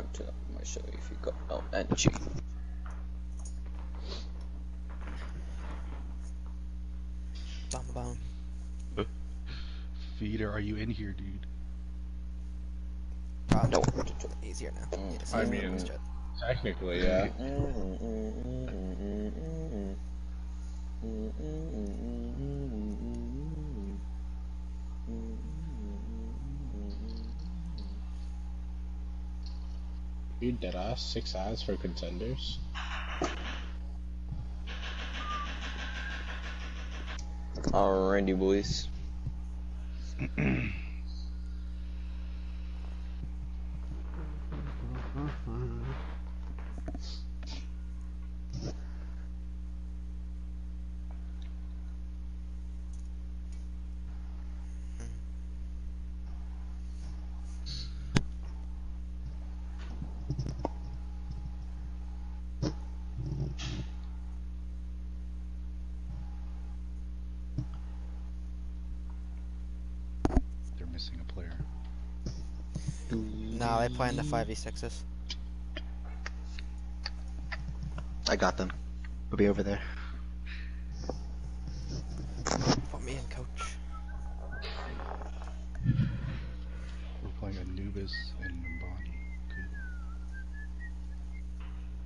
Oh, turn up my show if you've got L energy. G. Bum bum. Feeder, are you in here, dude? Probably No. easier now. Mm, Yes, I mean- yes, chat. Technically, yeah. You dead ass six eyes for contenders. Alrighty, boys. They're missing a player. No, they play in the 5v6s. I got them. We'll be over there. Put me in, coach. We're playing Anubis and Numbani.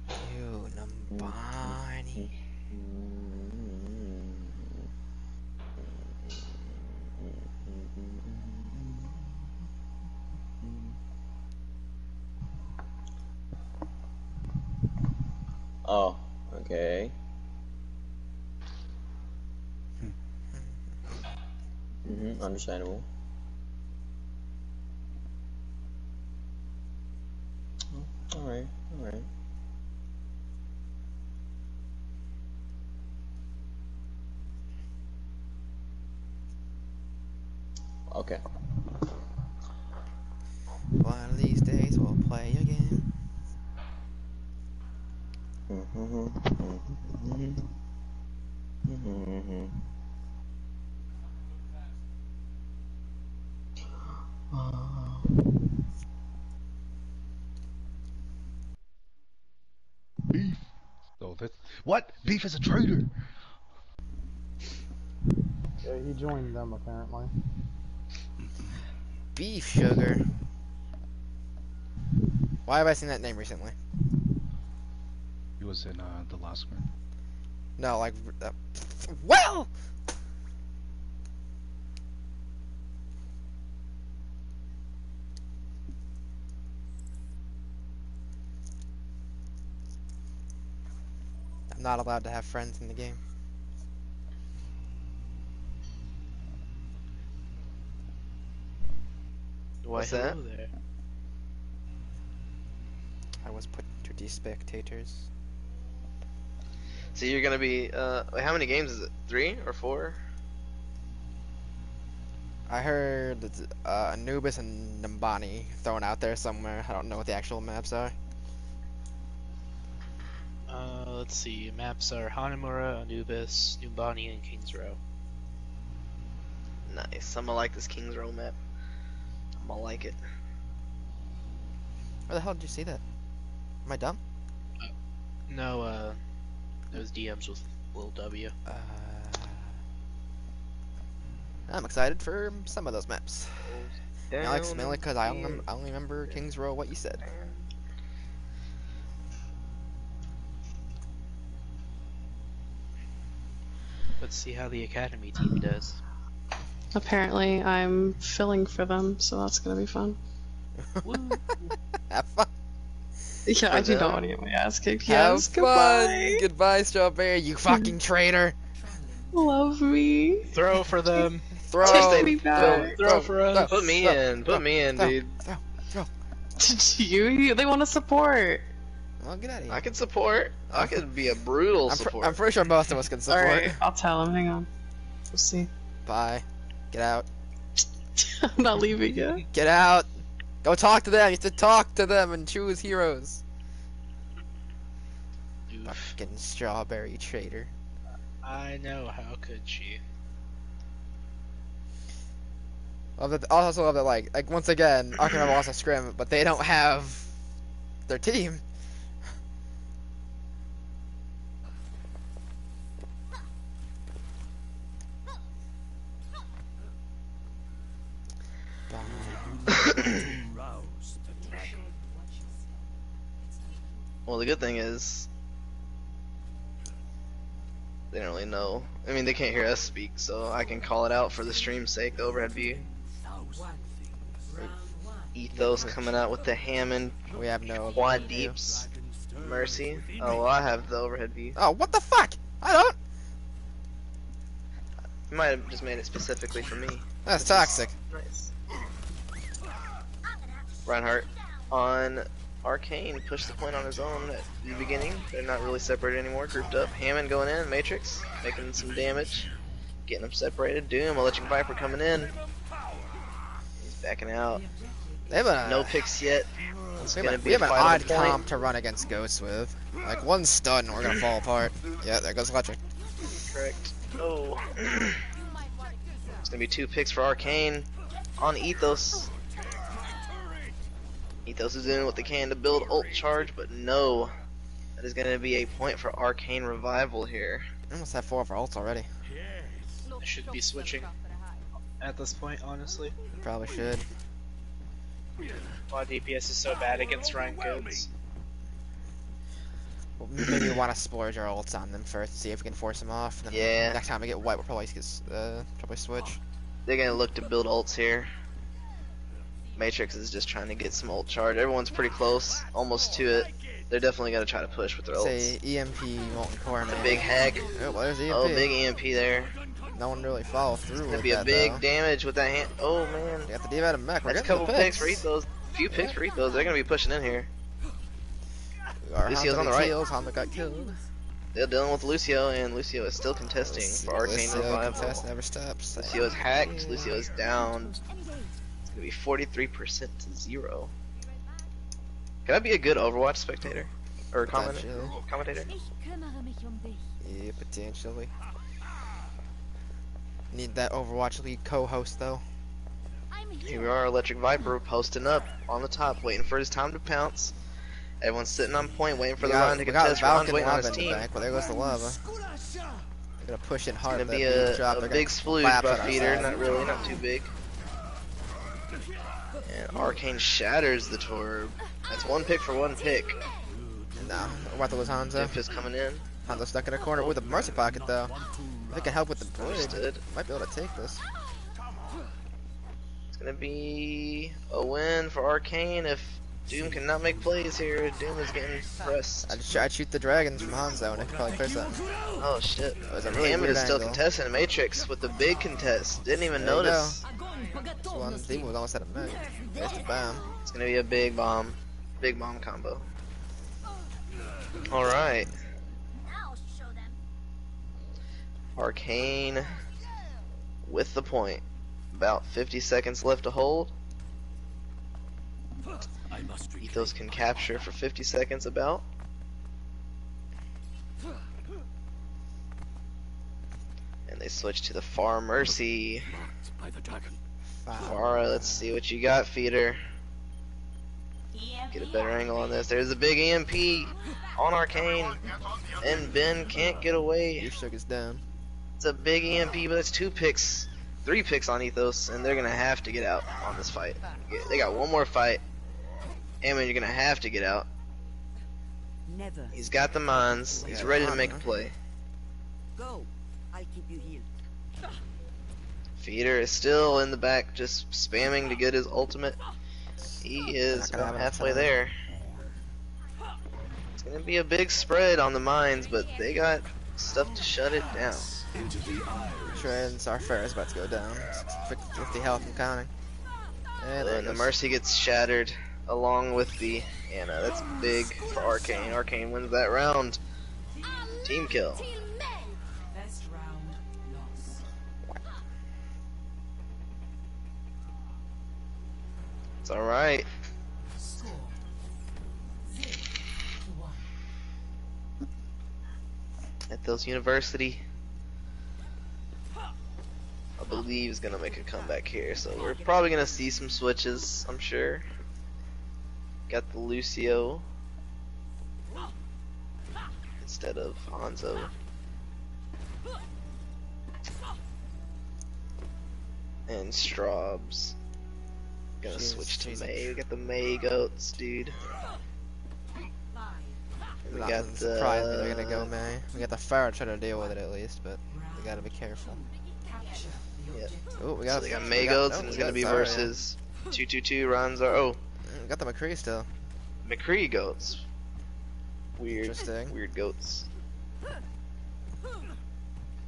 Cool. You, Numbani. Oh, okay. Mm-hmm, understandable. Oh, Alright, alright. Okay. One of these days we'll play again. Mm-hmm. Mm-hmm. Mm-hmm. Beef. Oh, that's what? Beef is a traitor. Yeah, he joined them apparently. Beef sugar. Why have I seen that name recently? He was in uh, the last one. No, like, uh, well. Not allowed to have friends in the game. Why What's that? there? I was put to the spectators. So you're gonna be uh wait, how many games is it? Three or four? I heard uh, Anubis and Numbani thrown out there somewhere. I don't know what the actual maps are. Let's see. Maps are Hanamura, Anubis, Numbani, and Kings Row. Nice. I'm gonna like this Kings Row map. I'm gonna like it. Where the hell did you see that? Am I dumb? No, uh, those DMs with Lil W. Uh, I'm excited for some of those maps. Alex, Down mainly because I, here. only- I only remember Kings Row what you said. Let's see how the Academy team does. Apparently, I'm filling for them, so that's gonna be fun. Have fun. Yeah, I For uh, do not want to get my ass kicked. Have Yes, fun. goodbye. Goodbye, Strawberry. You fucking traitor. Love me. Throw for them. Throw. Take me throw, back. Throw for us. Put me throw, in. Put me in, throw, dude. Throw. you, you, they want to support. Well, get out of here. I can support. I can be a brutal I'm, support. I'm pretty sure most of us can support. Alright, I'll tell him. Hang on. We'll see. Bye. Get out. I'm not leaving yet. Get out. Go talk to them. You have to talk to them and choose heroes. Oof. Fucking strawberry traitor. I know. How could she? Love that. Also love that. Like, like once again, Arcane lost a scrim, but they don't have their team. Well, the good thing is they don't really know. I mean, they can't hear us speak, so I can call it out for the stream's sake. The overhead view. Ethos coming out with the Hammond We have no quad deeps. Mercy. Oh, well, I have the overhead view. Oh, what the fuck? I don't. You might have just made it specifically for me. That's toxic. Nice. Reinhardt on Arcane pushed the point on his own at the beginning. They're not really separated anymore, grouped up. Hammond going in, Matrix, making some damage, getting them separated. Doom, Electric Viper coming in. He's backing out. They have a, No picks yet. It's we have, a, be we have an odd comp to run against Ghosts with. Like one stun we're gonna fall apart. Yeah, there goes Electric. Correct. Oh. it's gonna be two picks for Arcane on Ethos. Ethos is doing what they can to build ult charge, but no. That is gonna be a point for Arcane Revival here. We almost have four of our ults already. I should be switching at this point, honestly. Probably should. Why DPS is so bad against rank goods. Well, maybe we want to splurge our ults on them first, see if we can force them off. And then Yeah. Next time we get white, we'll probably get, uh, probably switch. They're gonna look to build ults here. Matrix is just trying to get some ult charge. Everyone's pretty close, almost to it. They're definitely gonna try to push with their Say. EMP molten core A big hack. Oh, well, there's EMP. Oh, big EMP there. No one really follow through Gonna with be a that, big though. damage with that hand. Oh man. We got the div out of mech. We're That's a couple the picks for Ethos. Few picks for Ethos. They're gonna be pushing in here. Our Lucio's Hanzo on the right. heals, Hanzo got killed. They're dealing with Lucio, and Lucio is still contesting for Arcane Lucio Revival. contest never stops. Lucio is hacked. Lucio is down. It's gonna be 43% to zero. Can I be a good Overwatch spectator or comment- commentator? Yeah, potentially. Need that Overwatch League co-host though. Here we are, Electric Viper posting up on the top, waiting for his time to pounce. Everyone's sitting on point, waiting for We the got- line to contest. Ron's waiting on his the team. back, but there goes the lava. They're gonna push it hard. Gonna be a, a big splooge by Feeder, not really, not too big. Arcane shatters the Torb. That's one pick for one pick. About to lose Hanzo. Memphis coming in. Hanzo stuck in a corner with a mercy pocket though. If it can help with the bridge, might be able to take this. It's gonna be a win for Arcane if Doom cannot make plays here. Doom is getting pressed. I just sh- I'd shoot the dragons from Hanzo and it could probably clear that. Oh shit. was a really Hammond is still angle. contesting Matrix with the big contest. Didn't even There notice. This one, Demon was almost at a mech. There's the bomb. It's gonna be a big bomb. Big bomb combo. Alright. Arcane with the point. About 50 seconds left to hold. Ethos can capture for 50 seconds about. And they switch to the Pharmercy. Five. Pharah, let's see what you got, Feeder. Get a better angle on this. There's a big EMP on Arcane. And Ben can't get away. You shook us down. It's a big EMP, but it's two picks, three picks on Ethos, and they're gonna have to get out on this fight. They got one more fight. Hammond, you're gonna have to get out. Never. He's got the mines. He's ready to make a play. Go. I'll keep you healed. Feeder is still in the back, just spamming to get his ultimate. He is Not have about halfway time. there. It's gonna be a big spread on the mines, but they got stuff to shut it down. Trends, our fair is about to go down. 50 health and counting. And there And the Mercy gets shattered along with the Anna. That's big for Arcane. Arcane wins that round. Team kill. It's alright. Ethos University, I believe, is gonna make a comeback here. So we're probably gonna see some switches. I'm sure. Got the Lucio instead of Hanzo. And Straubs. Gonna She's- switch to Mei. We got the Mei goats, dude. We got the. surprised they're gonna go Mei. We got the fire trying to deal with it at least, but we gotta be careful. Yeah. Oh, we So got. they got Mei goats, oh, and it's gonna be versus 222 Ranzar. Oh, Mm, We got the McCree still. McCree goats. Weird. Interesting. Weird goats.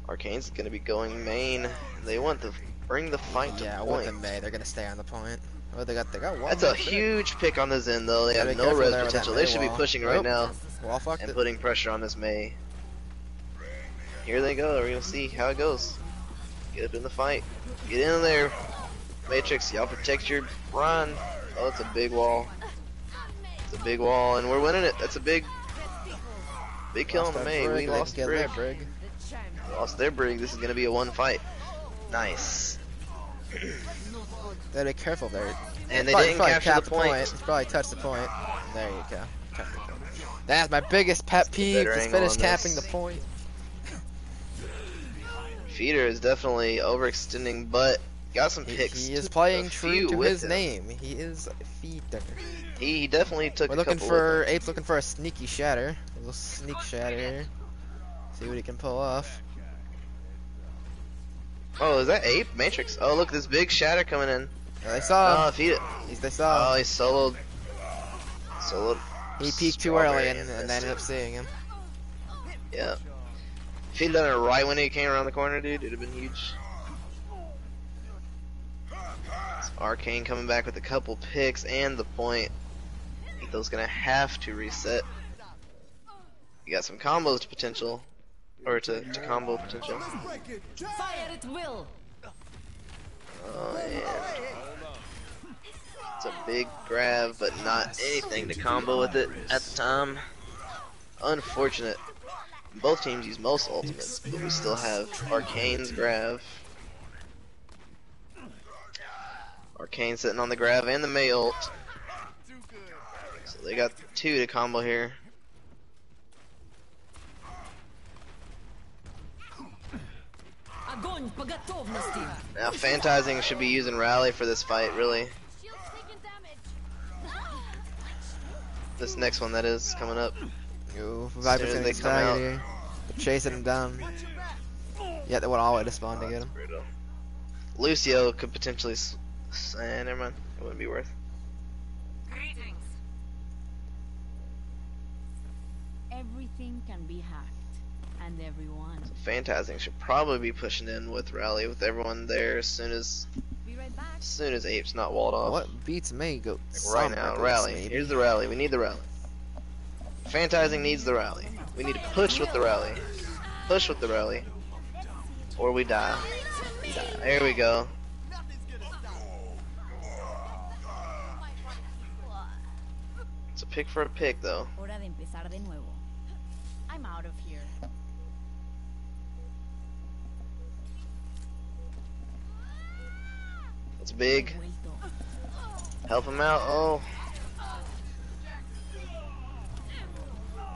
Arcane's gonna be going main. They want to bring the fight to Yeah, point. with the Mei, they're gonna stay on the point. Oh, they got they got one. That's a there. huge pick on this end, though. They have no res there with that potential. They should be pushing right Nope. now Wall fucked and it. putting pressure on this Mei. Here they go. We're gonna see how it goes. Get up in the fight. Get in there. Matrix, y'all protect your run. Oh, it's a big wall. It's a big wall, and we're winning it. That's a big, big kill on the main. We lost get brig. their brig. Lost their brig. This is gonna be a one fight. Nice. Gotta be careful there. And they Probably- didn't probably capture the point. It's probably touched the point. There you go. Point. That's my biggest pet peeve. Just finish capping the point. Feeder is definitely overextending, but got some He, picks. he is playing true to his him. name. He is a feeder. He, definitely took We're a looking for. Ape's looking for a sneaky shatter. A little sneak shatter here. See what he can pull off. Oh, is that Ape? Matrix. Oh, look, this big shatter coming in. Yeah, they saw Oh, him. feed it. He's, they Oh, saw he soloed. Soloed. He peeked too early and, and and ended up seeing him. Yeah. If he'd done it right when he came around the corner, dude, it'd have been huge. Arcane coming back with a couple picks and the point. Ethos gonna have to reset. You got some combos to potential. Or to, to combo potential. Fire at will. Oh, and it's a big grab, but not anything to combo with it at the time. Unfortunate. Both teams use most ultimates, but we still have Arcane's grab. Arcane sitting on the grab and the Mei ult. So they got two to combo here. Now Fantizing should be using Rally for this fight, really. This next one that is coming up. Ooh, they come out. They're chasing him down. Yeah, they went all the way to spawn oh, to get him. Brutal. Lucio could potentially S- s- eh, never mind. It wouldn't be worth. Greetings. Everything can be hacked, and everyone. Phantasing should probably be pushing in with Rally with everyone there as soon as Be right back. as soon as Ape's not walled off. What beats me? Go Like right now, Rally. Here's the Rally. We need the Rally. Phantasing needs the Rally. We need to push with the Rally. Push with the Rally. Or we die. We die. There we go. Pick for a pick though. Hora de empezar de nuevo. I'm out of here. It's big. Help him out. Oh.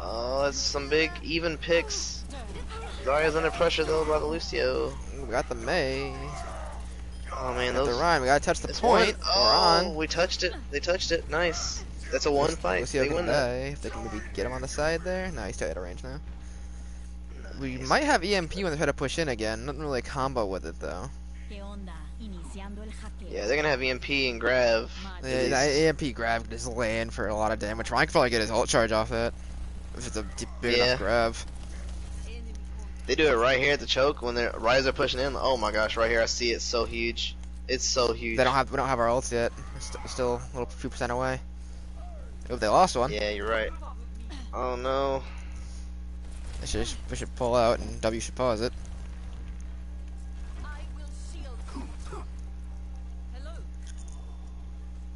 Oh, that's some big even picks. Zarya's under pressure though by the Lucio. We got the Mei. Oh man, Got those. the Rein. We gotta touch the It's point. one- We're Oh, on. we touched it. They touched it. Nice. That's a one fight. Lucio They can win that. die. If they can maybe get him on the side there. No, he's still out of range now. We might have EMP when they try to push in again. Nothing really combo with it though. ¿Qué onda? Iniciando el hackeo. Yeah, they're gonna have EMP and Grav. Mate. Yeah, that EMP grab just land for a lot of damage. Rein could probably get his ult charge off that. If it's a big Yeah. enough grab. They do it right here at the choke when they're right as they're pushing in. Oh my gosh, right here I see it. So huge. It's so huge. They don't have we don't have our ults yet. We're st- still a little few percent away. Oh, they lost one. Yeah, you're right. Oh no. They should, we should pull out and W should pause it.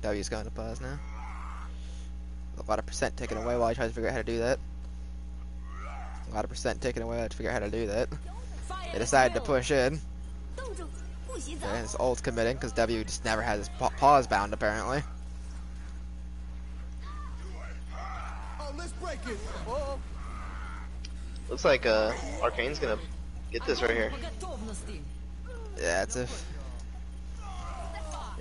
W's going to pause now. A lot of percent taken away while I try to figure out how to do that. A lot of percent taken away while I to figure out how to do that. They decided to push in. And it's ult's committing because W just never has his pa- pause bound apparently. Looks like uh, Arcane's gonna get this right here. Yeah, it's a.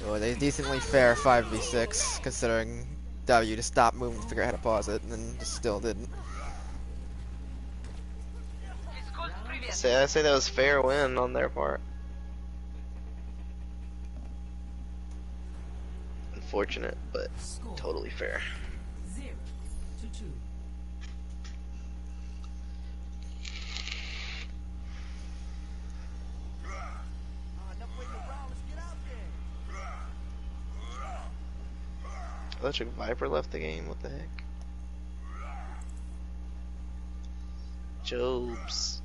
Well, they decently fair 5v6, considering W just stopped moving to figure out how to pause it, and then just still didn't. Say I say that was fair win on their part. Unfortunate, but totally fair. Electric Viper left the game. What the heck? Jobs.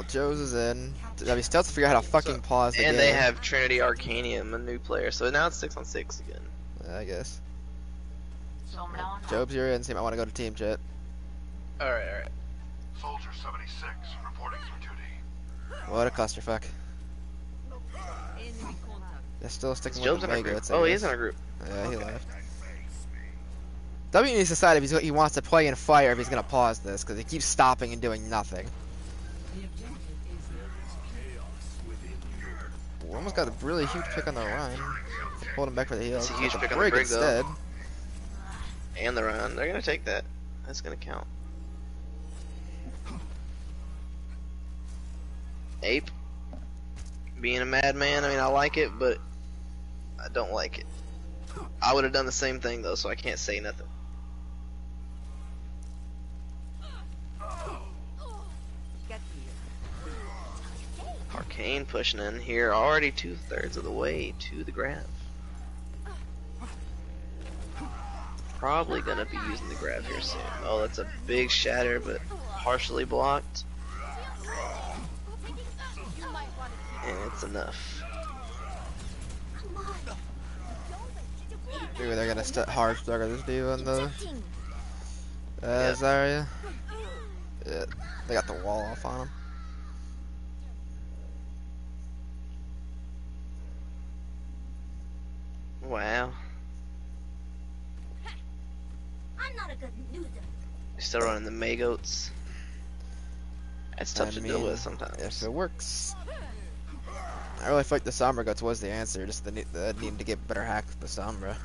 Well, Joe's is in. W still has to figure out how to fucking pause the and game. they have Trinity Arcanium, a new player. So now it's six on six again. I guess. Job's, you're in, Team, I want to go to team chat. All right, all right. Soldier 76 reporting for duty. What a clusterfuck. They're still sticking Is Job's with in the our group? Oh, he is in our group. Yeah, he left. W needs to decide if he's, he wants to play in fire if he's gonna pause this, because he keeps stopping and doing nothing. We almost got a really huge pick on the run. Hold him back for the heal. It's a huge pick on the though. instead. And the run. They're gonna take that. That's gonna count. Ape. Being a madman, I mean, I like it, but I don't like it. I would have done the same thing, though, so I can't say nothing. Arcane pushing in here, already two thirds of the way to the grab. Probably gonna be using the grab here soon. Oh, that's a big shatter, but partially blocked. And it's enough. Maybe they're gonna st hard struggle this dude on the uh, Yeah. Zarya. Yeah, they got the wall off on him. Wow. I'm not a good loser still running the Maygoats. That's tough I to mean, deal with sometimes. If it works. I really feel like the Sombra Goats was the answer, just the, the need to get better hack with the Sombra.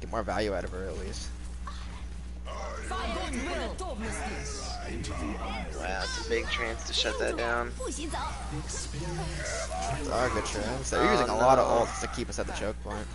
Get more value out of her at least. Wow, it's a big chance to shut that down. It's a good chance. They're using a oh, lot of ults to keep us at the choke point.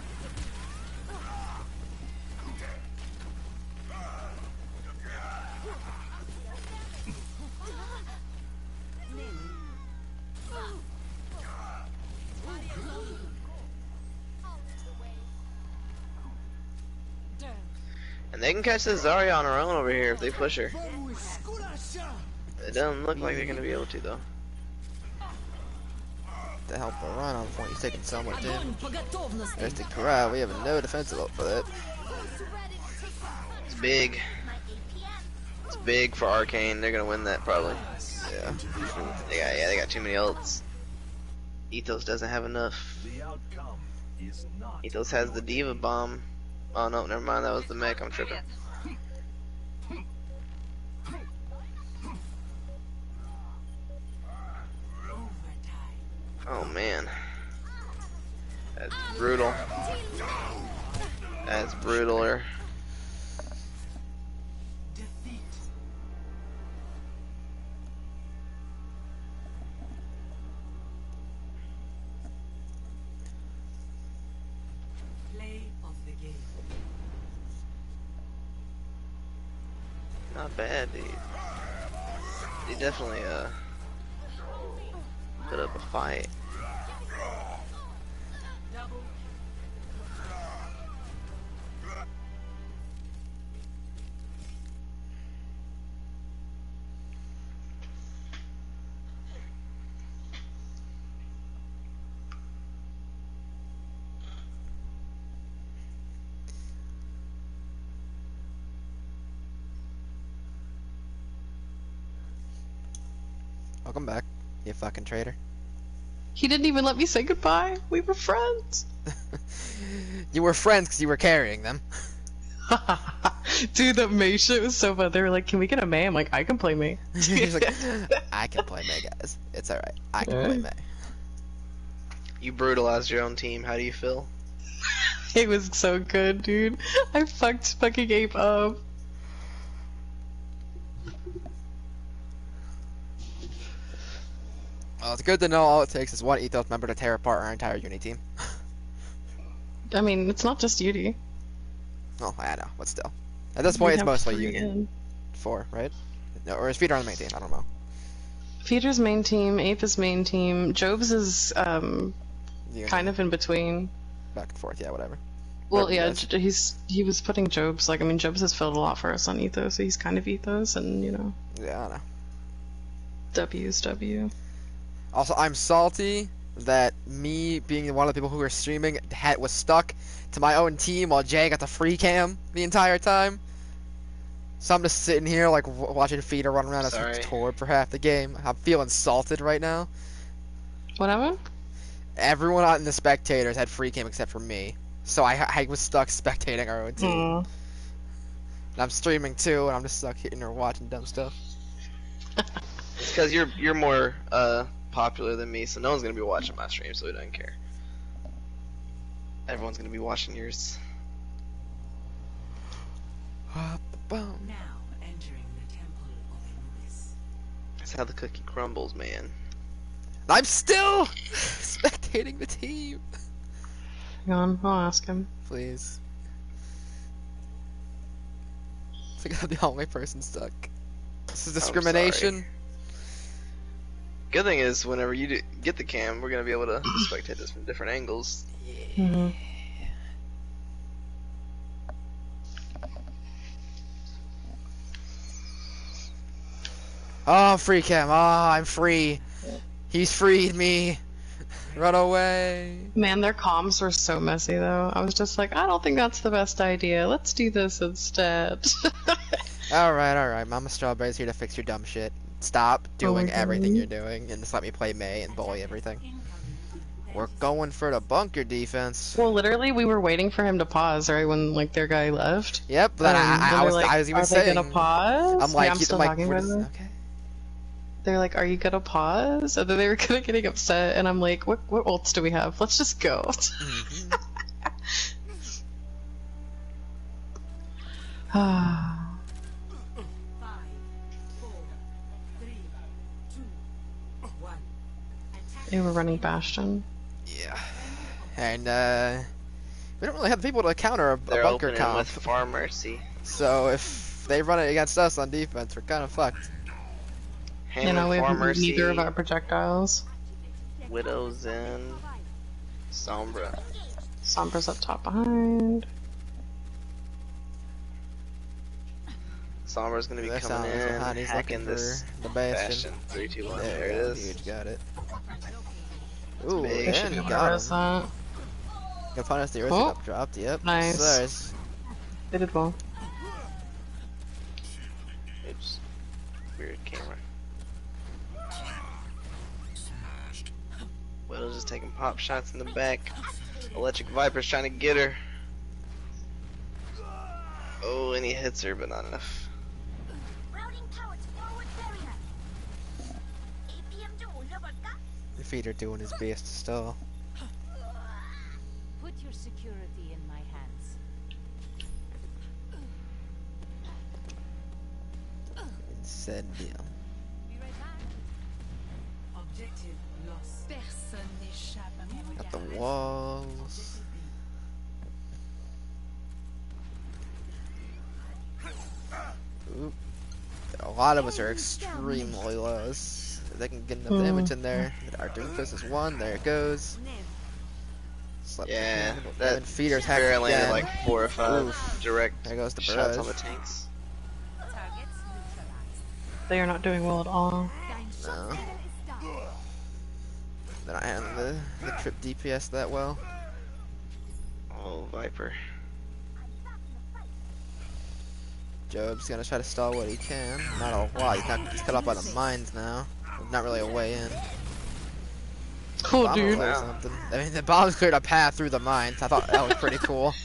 Catch the Zarya on her own over here if they push her. It doesn't look like they're gonna be able to though. To help the run on point, he's taking so much damage. There's the corral. We have no defensive ult for that. It's big. It's big for Arcane. They're gonna win that probably. Yeah. They got, yeah, they got too many ults. Ethos doesn't have enough. Ethos has the D.Va bomb. Oh no, never mind. That was the mech. I'm tripping. Oh man, that's brutal. That's brutaler. Not bad, dude. He definitely uh put up a fight. Fucking traitor. He didn't even let me say goodbye. We were friends. you were friends because you were carrying them. Dude, that Mei shit was so fun. They were like, "Can we get a Mei?" I'm like, "I can play Mei." He's like, I can play Mei, guys. It's alright. I can play Mei. You brutalized your own team. How do you feel? it was so good, dude. I fucked fucking Ape up. Well, it's good to know all it takes is one ethos member to tear apart our entire uni team. I mean, it's not just Uni. Oh, I know, but still. At this point, it's mostly Uni. Four, right? No, or is Feeder on the main team? I don't know. Feeder's main team, Ape is main team, Job's is um, kind of in between. Back and forth, yeah, whatever. Well, yeah, he's he was putting Job's like I mean Job's has filled a lot for us on Ethos, so he's kind of Ethos, and you know. Yeah, I know. W's W. Also, I'm salty that me being one of the people who were streaming had, was stuck to my own team while Jay got the free cam the entire time. So I'm just sitting here like watching Feeder run around as a Torb for half the game. I'm feeling salted right now. Whatever. Everyone out in the spectators had free cam except for me, so I I was stuck spectating our own team. Mm. And I'm streaming too, and I'm just stuck hitting or watching dumb stuff. it's because you're you're more uh popular than me, so no one's gonna be watching my stream, so we don't care. Everyone's gonna be watching yours. Now entering the temple of Anubis. That's how the cookie crumbles, man. I'm still spectating the team. Hang on, I'll ask him. Please. I think I'm the only person stuck. This is discrimination. Good thing is, whenever you do, get the cam, we're gonna be able to spectate this from different angles. Mm-hmm. Oh, free cam. Oh, I'm free. He's freed me. Run away. Man, their comms were so messy, though. I was just like, I don't think that's the best idea. Let's do this instead. alright, alright. Mama Strawberry's here to fix your dumb shit. Stop doing oh everything you're doing and just let me play Mei and bully everything. We're going for the bunker defense. Well, literally, we were waiting for him to pause, right, when, like, their guy left. Yep, but um, I, I, I, was, like, I was even are saying... Are they gonna pause? I'm like, yeah, I'm still like, talking about just, Okay. They're like, are you gonna pause? And then they were kind of getting upset, and I'm like, what, what ults do we have? Let's just go. Mm-hmm. Ah. They were running Bastion. Yeah. And, uh, we don't really have the people to counter a, a They're bunker comp. with Pharmercy. So if they run it against us on defense, we're kind of fucked. you know, we have Mercy, neither of our projectiles. Widow's in. Sombra. Sombra's up top behind. Sombra's gonna be That's coming in, He's hacking this the bastion. bastion. Three, two, one. There, there it is. Huge, got it. Ooh, big. and you got him. That. Gonna punish the Ursa Oh. dropped, yep. Nice. Nice. They did well. Oops. Weird camera. Widow's just taking pop shots in the back. Electric Viper's trying to get her. Oh, and he hits her, but not enough. Feeder doing his best still. Put your security in my hands. Incendium. Got the walls. Oop. A lot of us are extremely low. They can get enough Hmm. damage in there. Our Doomfist is one. There it goes. Slept Yeah, again. that And feeder's hacked Barely again. like four or five Oof. direct There goes the shots on the tanks. They are not doing well at all. No. They're not handling the, the trip DPS that well. Oh, Viper. Job's gonna try to stall what he can. Not a lot. He's, not, he's cut off by the mines now. Not really a way in. Cool, Bomb dude. or something. I mean, the bombs cleared a path through the mines. I thought that was pretty cool.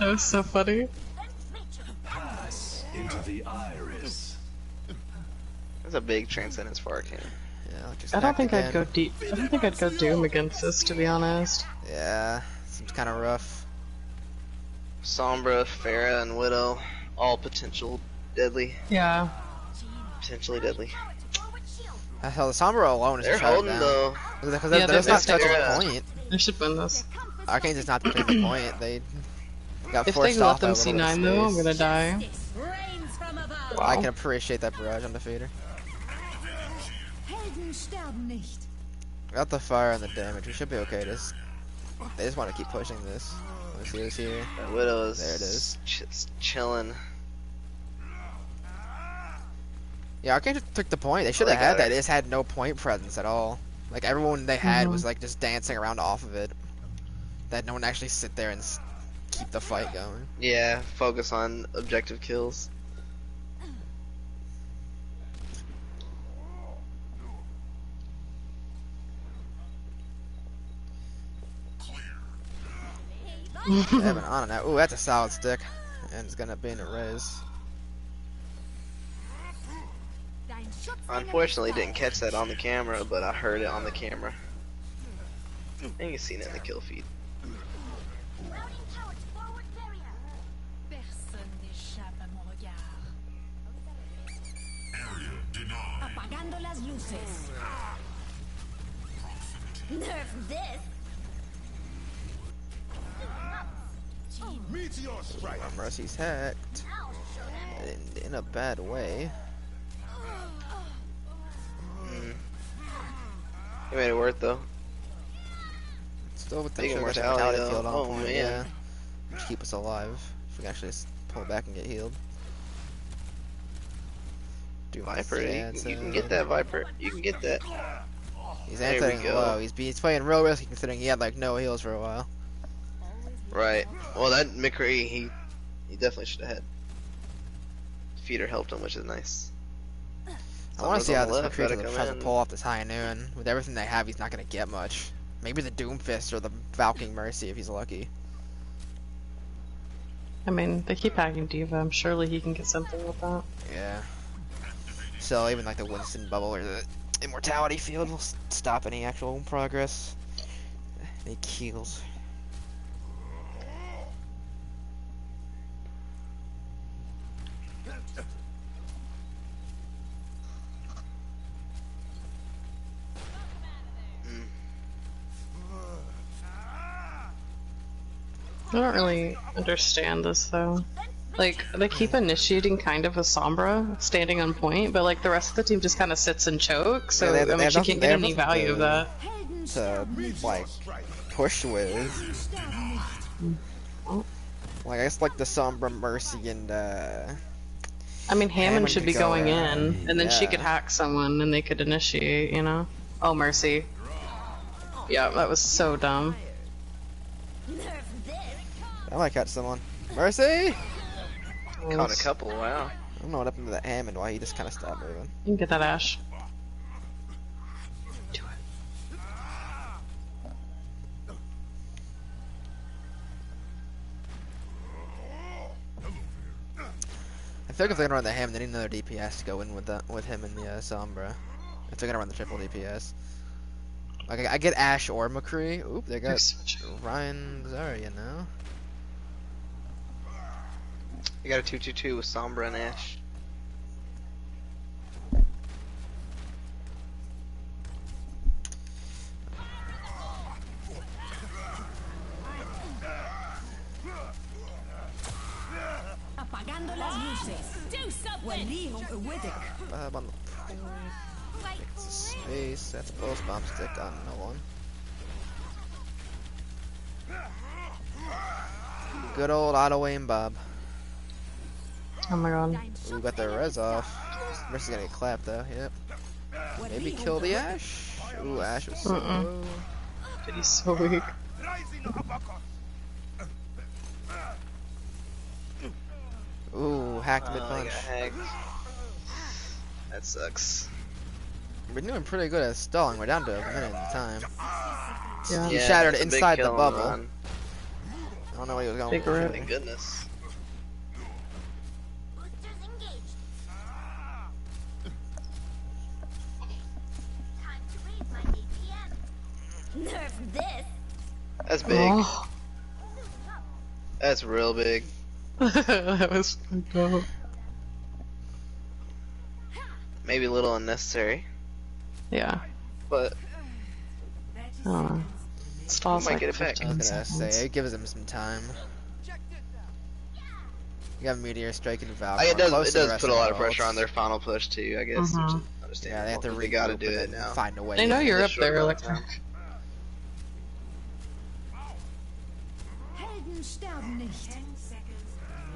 That was so funny. Pass into the iris. That's a big transcendence for Arcane. Yeah, like I don't think again. I'd go deep. I don't think I'd go Doom against this, to be honest. Yeah, seems kind of rough. Sombra, Pharah, and Widow, all potential deadly. Yeah. Potentially deadly. I hell, the Sombra alone is They're just shut it holding down. though. Because Yeah, they're, they're they're- not they're- touching the point. They should win this. Arcane's just not touching the point. They got If forced they off let them by a little bit of C9 though, I'm gonna die. Rains from above. I can appreciate that barrage on the feeder. Helden sterben nicht. Got the fire and the damage. We should be okay. Just they just want to keep pushing this. Let's see what's here. That Widow is There it is. Ch- chilling. Yeah, Arcane just took the point. They should they have had that. it. They just had no point presence at all. Like everyone they had Mhm. was like just dancing around off of it. That no one actually sit there and s- keep the fight going. Yeah, focus on objective kills. they have an on. Ooh, that's a solid stick, and it's gonna be in a res. Unfortunately, didn't catch that on the camera, but I heard it on the camera. And you seen it in the kill feed. Personne n'échappe à mon regard. Apagando las luces. Nerf this. Uh, Mercy's hacked. In, in a bad way. He made it worth though. Still with the mortality field on Oh, point. man. Yeah. Keep us alive. If we can actually pull back and get healed. Do Viper, you, can- you can get that Viper. You can get that. He's answering low. He's, he's playing real risky considering he had like no heals for a while. Right. Well, that McCree, he he definitely should have had. Feeder helped him, which is nice. I want to see how this on the left, tries come to pull off this high noon. With everything they have, he's not going to get much. Maybe the Doomfist or the Valking Mercy if he's lucky. I mean, they keep hacking D.Va. I'm surely he can get something with that. Yeah. So even like the Winston bubble or the Immortality field will stop any actual progress. Any kills. I don't really understand this though. Like, they keep initiating kind of a Sombra, standing on point, but like the rest of the team just kind of sits and chokes, so Yeah, they I mean, she can't get any nothing value of that. To like push with. Like I guess like the Sombra Mercy and uh I mean, Hammond Hammond should be go going around, in, and then she could hack someone, and they could initiate, you know? Oh, Mercy. Yeah, that was so dumb. I might catch someone. Mercy! Caught a couple. Wow. I don't know what happened to the that Hammond, why he just kinda stopped moving. You can get that Ash. I feel like if they're gonna run the Hammond, they need another DPS to go in with that with him and the uh, Sombra. If they're gonna run the triple DPS. Like I, I get Ash or McCree. Oop, they got There's such- Rein Zarya now. You got a 2-2-2 with Sombra and Ash. Apagando las luces. Do something. Bob on the Makes space. That's a pulse bomb stick on no one. Good old auto aim Bob. Oh my god. Ooh, got the res off. Mercy's gonna get clapped though, yep. Maybe kill the Ash? Ooh, Ash was so low. He's so weak. Ooh, hacked mid Oh, punch. got hacked. That sucks. We're doing pretty good at stalling. We're down to a minute of time. Yeah. He Yeah, shattered that's a big inside the bubble. Ron. I don't know what he was going. Big with Thank goodness. That's big. Oh. That's real big. that was fucked up. Maybe a little unnecessary, Yeah. but I don't know. Stalls Might like get it back. I was gonna say it gives him some time. You got Meteor Strike and Valk. It does it does put a lot of pressure on their final push too. I guess, which mm-hmm. is understandable. Yeah, they have to They gotta do it now. Find a way. They know you're up there, amount of Electric.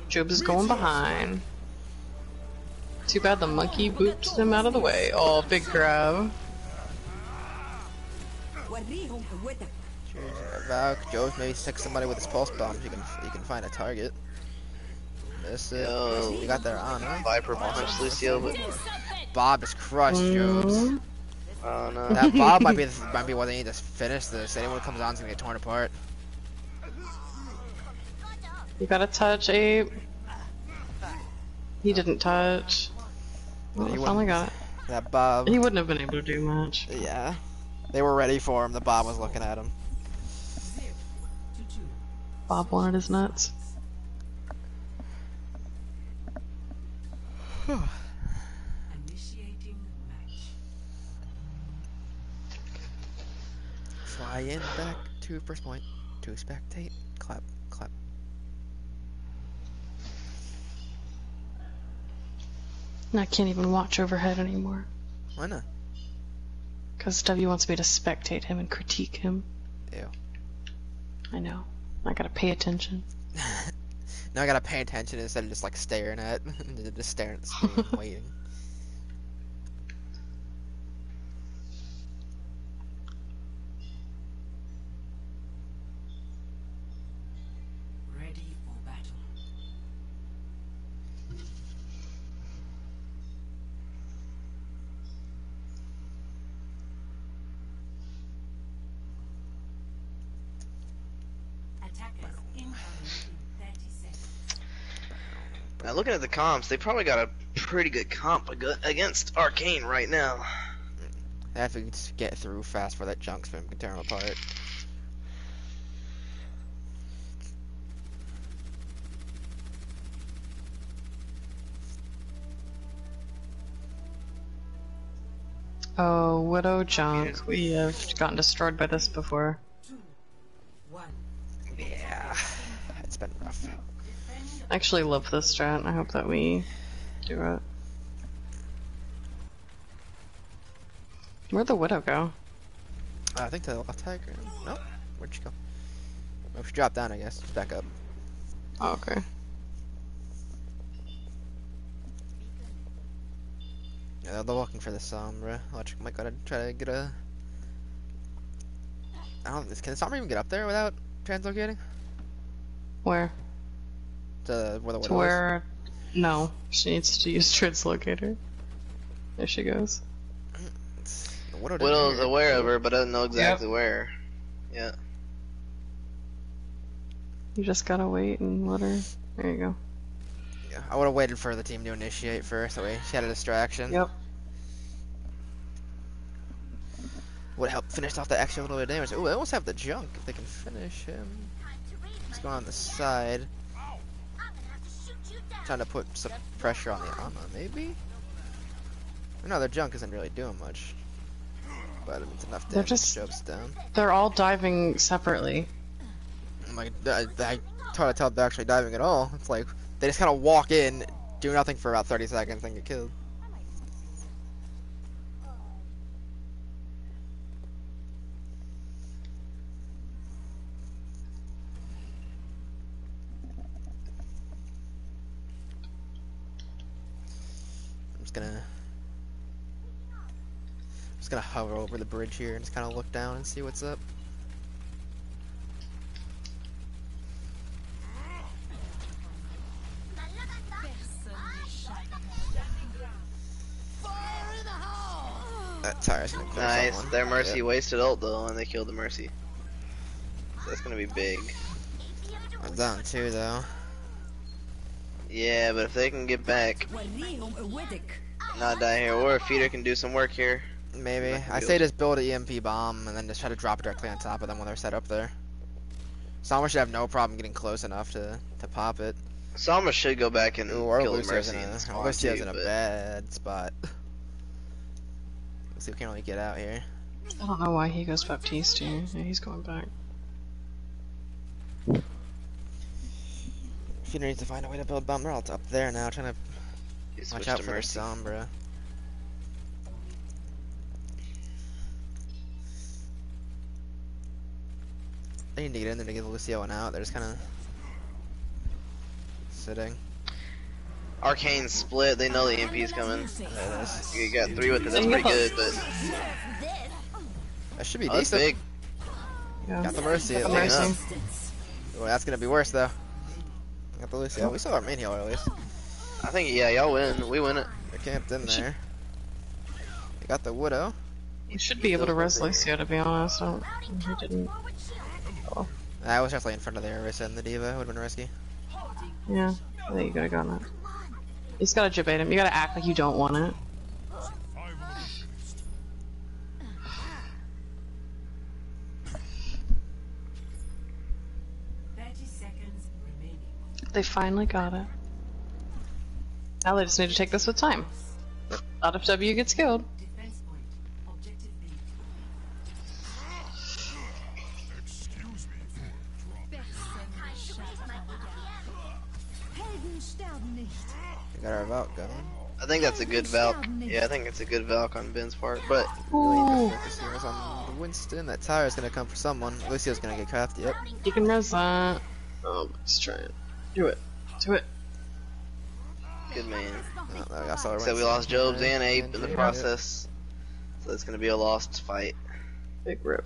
Job is going behind. Too bad the monkey booped him out of the way. Oh, big grab. Valk, Joe's maybe stick somebody with his pulse bombs. You can you can find a target. Miss it. Yo. You got their honor. Viper punched Lucio, but Bob is crushed, Jobs. Mm. oh no. That Bob might be might be what they need to finish this. Anyone who comes on is gonna get torn apart. You gotta touch Abe. He didn't touch. Well, He finally got it. That Bob. He wouldn't have been able to do much. Yeah. They were ready for him. The Bob was looking at him. Bob wanted his nuts. Initiating match. Fly in back to first point. To spectate. Clap. I can't even watch overhead anymore. Why not? Because W wants me to spectate him and critique him. Ew. I know. I gotta pay attention. Now I gotta pay attention instead of just like staring at, just staring at the screen, waiting. Ready for battle. Attackers incoming in 30 seconds. Now looking at the comps, they probably got a pretty good comp against Arcane right now. They have to get through fast for that junk spam can tear them apart. Oh, Widow Junk. We have gotten destroyed by this before. Yeah, it's been rough. I actually love this strat. I hope that we do it. Where'd the Widow go? Uh, I think to the left tiger. No, where'd she go? Oh, she dropped down, I guess. She's back up. Oh, okay. Yeah, they're- they're looking for the Sombra. Electric might gotta try to get a. I don't. Can the Sombra even get up there without translocating? Where? To where the To Widow is? where? No. She needs to use Translocator. There she goes. The Widow didn't Widow's aware of her, but doesn't know exactly where. Yeah. You just gotta wait and let her. There you go. Yeah, I would have waited for the team to initiate first, that way she had a distraction. Yep. Would help finish off the extra little bit of damage. Ooh, they almost have the junk if they can finish him. He's going on the side. Trying to put some pressure on the Amma, maybe? No, their junk isn't really doing much. But it's enough They're damage just- jumps down. They're all diving separately. I'm like, I, I try to tell they're actually diving at all. It's like, they just kind of walk in, do nothing for about 30 seconds, and get killed. I'm just gonna just gonna hover over the bridge here and just kind of look down and see what's up. That tire's gonna clear Nice. someone. Their Mercy Yep. wasted ult though, and they killed the Mercy. So that's gonna be big. I'm down two though. Yeah, but if they can get back, not die here, or if Feeder can do some work here. Maybe. I say just build an EMP bomb and then just try to drop it directly on top of them when they're set up there. Someone should have no problem getting close enough to, to pop it. Sombra should go back and Ooh, or kill the Mercy in and a, spawn Lucio's too, in a but- bad spot. Let's see if we can really get out here. I don't know why he goes Baptiste here. Yeah, he's going back. Feeder needs to find a way to build bomb. They're all up there now, trying to He watch out to for the Mercy. Sombra. They need to get in there to get Lucio one out. They're just kind of sitting. Arcane split. They know the EMP is coming. There. You got three with it. That's pretty good, but That should be oh, that's decent. big. Yeah. Got the Mercy Got the least. Mercy. Well, that's gonna be worse though. Got the Lucio. We still have our main healer at least. I think yeah, y'all win. We win it. They're camped in there. They got the Widow. You should be able to res Lucio, to be honest. I don't, he didn't. I was definitely in front of the Orisa and the D.Va. Would have been risky. Yeah, I think you gotta go on that. You just gotta debate him. You gotta act like you don't want it. They finally got it. Now they just need to take this with time. Not if W gets killed. We got our Valk going. I think that's a good Valk. Yeah, I think it's a good Valk on Ben's part. But Ooh, to focus here is on Winston. That tire is gonna come for someone. Lucio's gonna get crafty. Yep. you can res that. Oh, let's try it. Do it. Do it. good man. Oh, I saw our Except we lost Jobs and Ape in the process. So it's gonna be a lost fight. Big rip.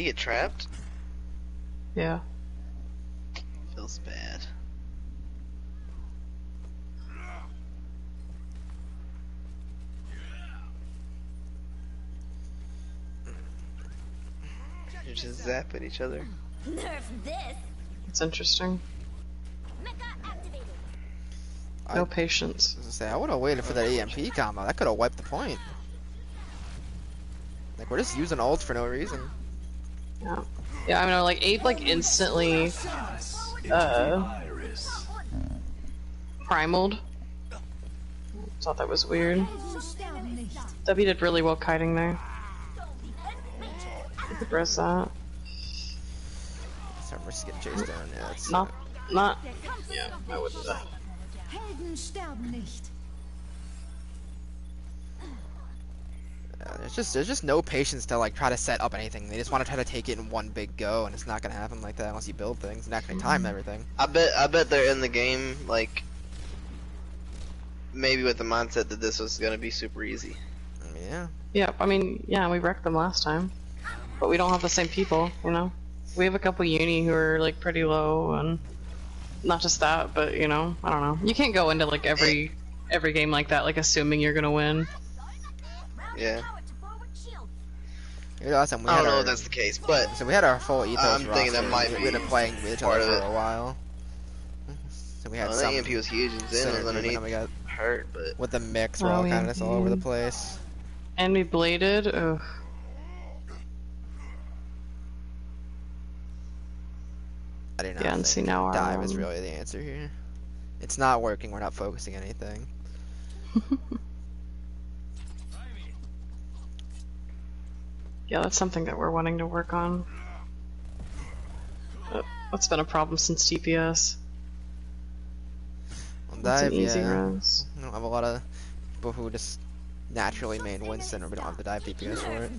Did he get trapped? Yeah. Feels bad. You just zap at each other. Nerf this. It's interesting. No I- patience. I was say I would have waited for that EMP combo. That could have wiped the point. Like we're just using ults for no reason. Yeah. Yeah, I mean, like, Ape, like, instantly uh, primaled. Thought that was weird. Helden sterben. W did really well kiting there. You could res that. Sorry, we're just getting chased down. Yeah, Not, not, yeah, I wouldn't have. Uh, yeah, there's just there's just no patience to like try to set up anything. They just want to try to take it in one big go, and it's not gonna happen like that unless you build things and actually time mm-hmm. everything. I bet I bet they're in the game like maybe with the mindset that this was gonna be super easy. Yeah. Yeah, I mean, yeah, we wrecked them last time. But we don't have the same people, you know? We have a couple uni who are, like, pretty low, and not just that, but, you know, I don't know. You can't go into, like, every every game like that, like, assuming you're gonna win. Yeah. Power to forward shield. Maybe last time we I had don't know our, if that's the case, but so we had our full ethos I'm thinking that might we, be We've been playing with each other for it. a while. So we had uh, some that EMP was huge and Zen was underneath now we got hurt, but with the mix, we're all kind of just all over the place. And we bladed, ugh. I do not Yeah, and see now our, dive is um, really the answer here. It's not working. We're not focusing anything. Yeah, that's something that we're wanting to work on. Uh, That's been a problem since TPS. Well, That's dive, an easy yeah. res. I don't have a lot of people who just naturally main Winston, or we don't have the dive DPS for it.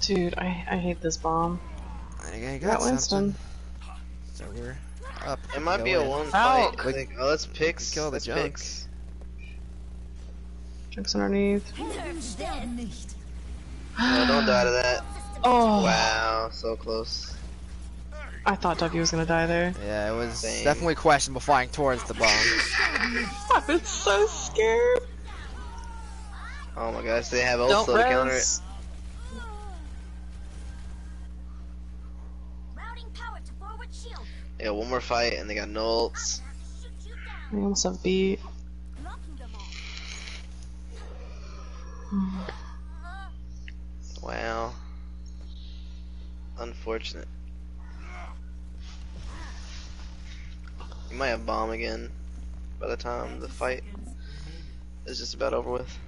Dude, I, I hate this bomb. I I Got got Winston. So we're up. it might be a one Ow! fight. Like, oh, that's picks. kill the that's junk. picks. Jumps underneath. Nerf. No, don't die to that. Oh, Wow, so close. I thought W was gonna die there. Yeah, it was Same. definitely questionable flying towards the bomb. I was so scared. Oh my gosh, they have Don't also to counter it. Routing power to forward shield. They got one more fight and they got no ults. Shoot you. We almost have beat. Blocking them all. Wow. Unfortunate. You might have bomb again by the time the fight is just about over with.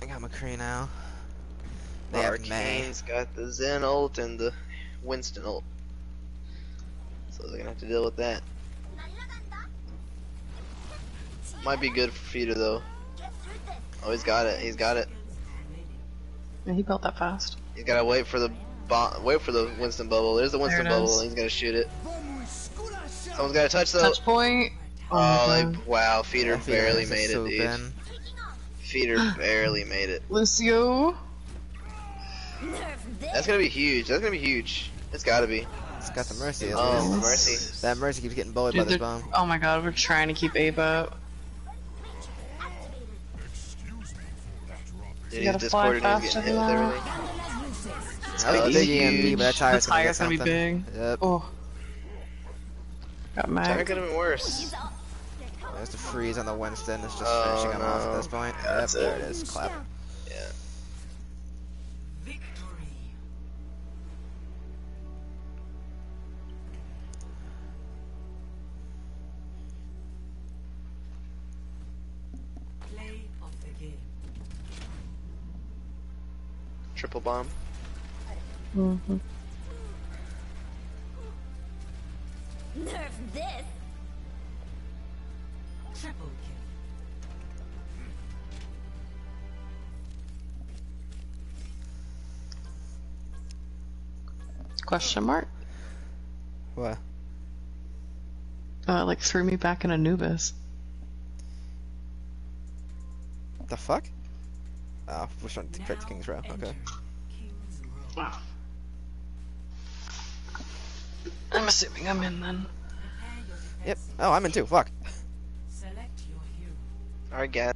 I got McCree now. They. Arcane's got the Zen ult and the Winston ult. So they're gonna have to deal with that. Might be good for Feeder though. Oh, he's got it. He's got it. Yeah, he built that fast. He's gotta wait for the bomb. Wait for the Winston bubble. There's the Winston it bubble. And he's gonna shoot it. Someone's gotta touch the Touch point. Oh, oh my they, wow! Feeder That feeder barely is a made it, swoop dude. in. Feeder barely made it. Lucio. That's gonna be huge. That's gonna be huge. It's gotta be. It's got the Mercy. Oh, mercy. That Mercy keeps getting bullied Dude, by this bomb. oh my god, we're trying to keep Abe up. Dude, You he's gotta fly discorded and he's faster getting hit than with that. everything. I big EMP, huge. but that tire's the gonna, tire's gonna be big. Yep. Oh. Got Tire Mac. could have been worse. There's the freeze on the Winston. It's just Oh, finishing him off at this point. That's yep, there it. it is. Clap. Yeah. Triple bomb. Mm-hmm. Nerf this. Triple kill. Question mark? What? Uh, like threw me back in Anubis. The fuck? Oh, we're starting to correct King's Row. Okay. King's Row. I'm assuming I'm in then. Prepare your defense. Yep. Oh, I'm in too. Fuck. Select your hero. Alright, gas.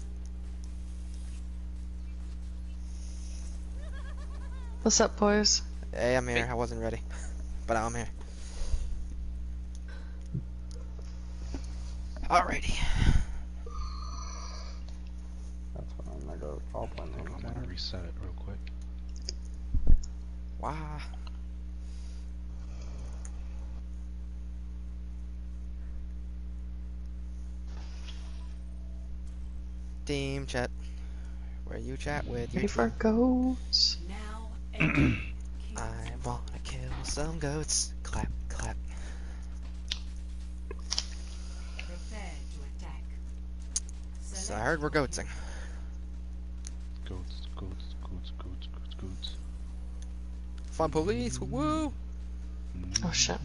What's up, boys? Hey, I'm here. I wasn't ready, but I'm here. Alrighty. That's what I'm gonna go all I think I'm gonna reset it real quick. Wow. Team chat. Where you chat with Ready your for team. goats? Now I wanna kill some goats. Clap, clap. Prepare to attack. So I heard we're goatsing. Goats, goats, goats, goats, goats, goats. Fun police, woo woo! Oh shit.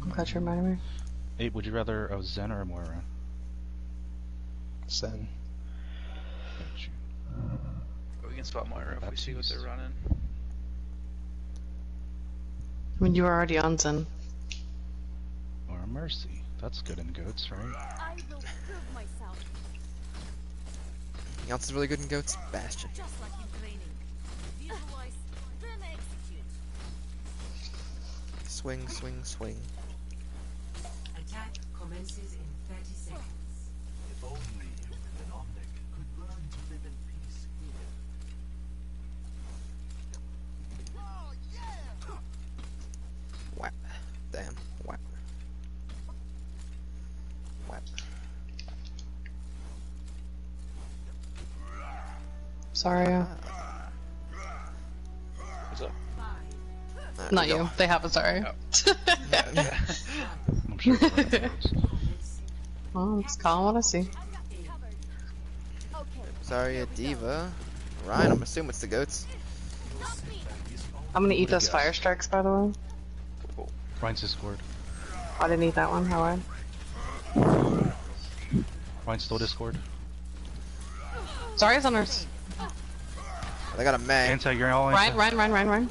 I'm glad you reminded me. Hey, would you rather a Zen or a Moira? Zen. Got you. We can spot Moira if we see what they're running. I mean, you were already on Zen. Or a Mercy. That's good in goats, right? I will prove myself. Anything else is really good in goats? Bastion. Just like in training. Swing, swing, swing. Attack commences in 30 seconds. If only you and Omnic could learn to live in peace here. Whap. Damn. Whap. Whap. Sorry. uh, Not we go. you. They have a sorry. Oh. I'm sure it's right goats. well, calling what I see. Sorry, a D.Va. Rein, I'm assuming it's the goats. I'm gonna eat those fire strikes, by the way. Rein's Discord. I didn't eat that one. How I? Rein's still Discord. Sorry, Sunners. They got a Mei. Anti, you're all Rein, anti. Rein, Rein, Rein, Rein.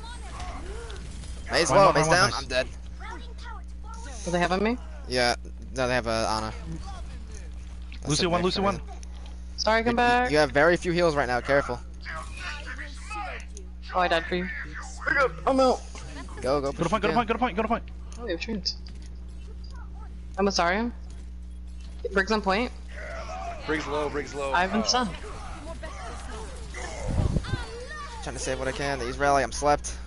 Mei's Rein, low. Rein, down. I'm dead. Do they have on me? Yeah. No, they have a Ana. That's Lucy one, Lucy one. Sorry, come back. You have very few heals right now. Careful. Oh, I died for you. I'm out. Go, go. Go to point, go to point, go to point, go to point. Oh, we have trees. I'm a sorry. Brig's on point. Brig's low, Brig's low. I've been Uh, stunned. Trying to save what I can. These rally. I'm slept.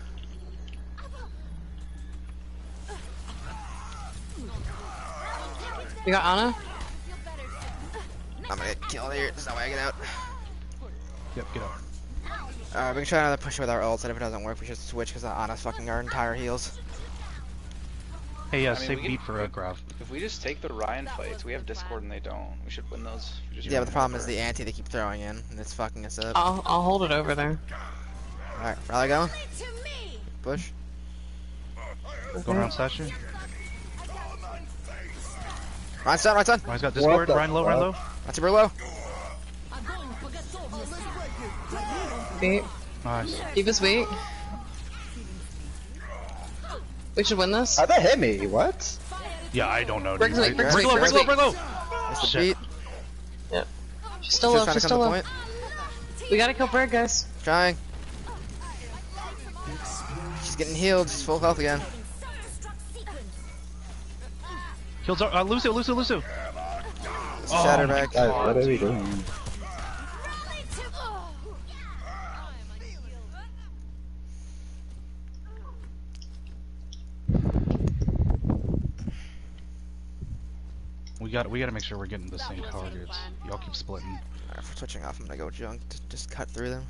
You got Ana? I'm gonna get killed here. There's no way I get out. Yep, get out. Alright, we can try another push with our ults, and if it doesn't work, we should switch because Ana's fucking our entire heals. Hey, yeah, I mean, save we beat for uh, a Grav. If we just take the Rein fights, we have Discord and they don't. We should win those. just Yeah, but the problem over. is the anti they keep throwing in, and it's fucking us up. I'll I'll hold it over there. Alright, rally going. Push. Going around statue. Rein's down, Rein's down. Rein's got Discord. the Rein low, Rein low. That's super low. Beat. Nice. Keep us weak. We should win this. How'd that hit me? What? Yeah, I don't know. dude. Brig's weak, Break Brig's low, weak, break low, Brig's break weak. low. It's the oh, Shit. beat. She's still Just low, she's still low. point. We gotta kill Brig, guys. Trying. She's getting healed. She's full health again. Killed uh, Lucio, Lucio, Lucio. Shatterback. a shatter. Guys, what are we doing? We got we got to make sure we're getting the same targets. Y'all keep splitting. Alright, if we're switching off, I'm gonna go junk just cut through them.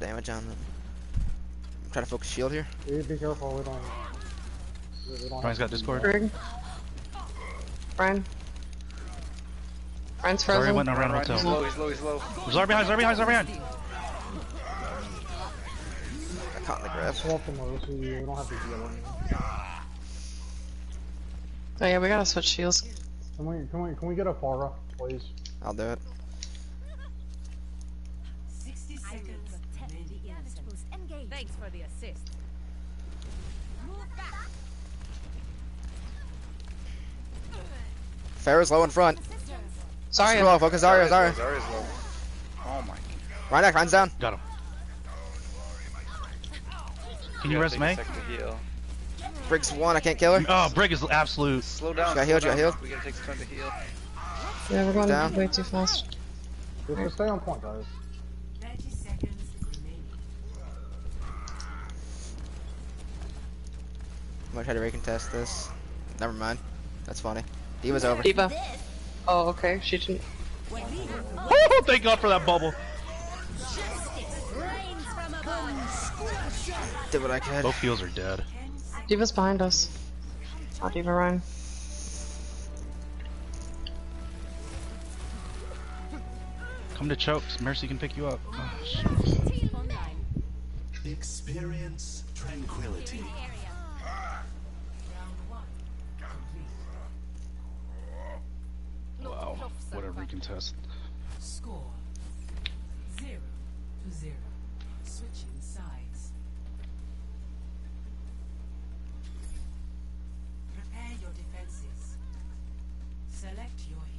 Damage on them. I'm trying to focus shield here. Be, be careful, we don't. We don't Rein's got Discord. Brig. Brian. Brian's Sorry, frozen. went around Rein, he's hotel. low, he's low, he's low. There's behind, Zarya behind, Zarya behind. I caught in the grab. swap them over to you. We don't have to deal anymore. Oh yeah, we gotta switch shields. Can we, can we, can we get a Pharah, please? I'll do it. Thanks for the assist. Pharah's low in front. Sorry. Scroll, focus Zarya, Zarya's Zarya. low, Zarya's low. Oh my. Rein back, Rein's down. Got him. Can you gotta res take a Mei? sec to heal. Brig's one, I can't kill her. Oh, Brig is absolute. Slow down. She got slow healed, she got healed. We gotta take some time to heal. Yeah, we're going Down. way too fast. Just, just stay on point, guys. 30 seconds remaining. I'm gonna try to recontest this. Never mind. That's funny. D.Va's over. D.Va. Oh, okay. She didn't. Oh, thank God for that bubble. Did what I could. Both heals are dead. D.Va's behind us. Oh, D.Va Rein. Come to chokes. Mercy can pick you up. Oh. Experience tranquility. Wow. What a recontest. Score zero to zero. Switching sides. Prepare your defenses. Select your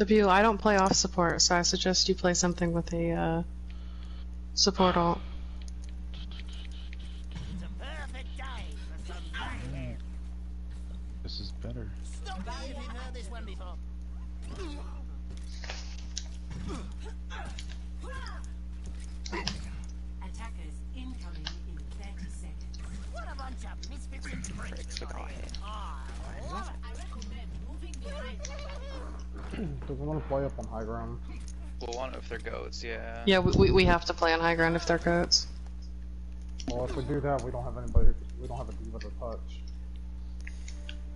W, I don't play off support, so I suggest you play something with a uh, support alt. Goats, yeah. Yeah, we, we, we have to play on high ground if they're goats. Well, if we do that, we don't have anybody. We don't have a D.Va to touch.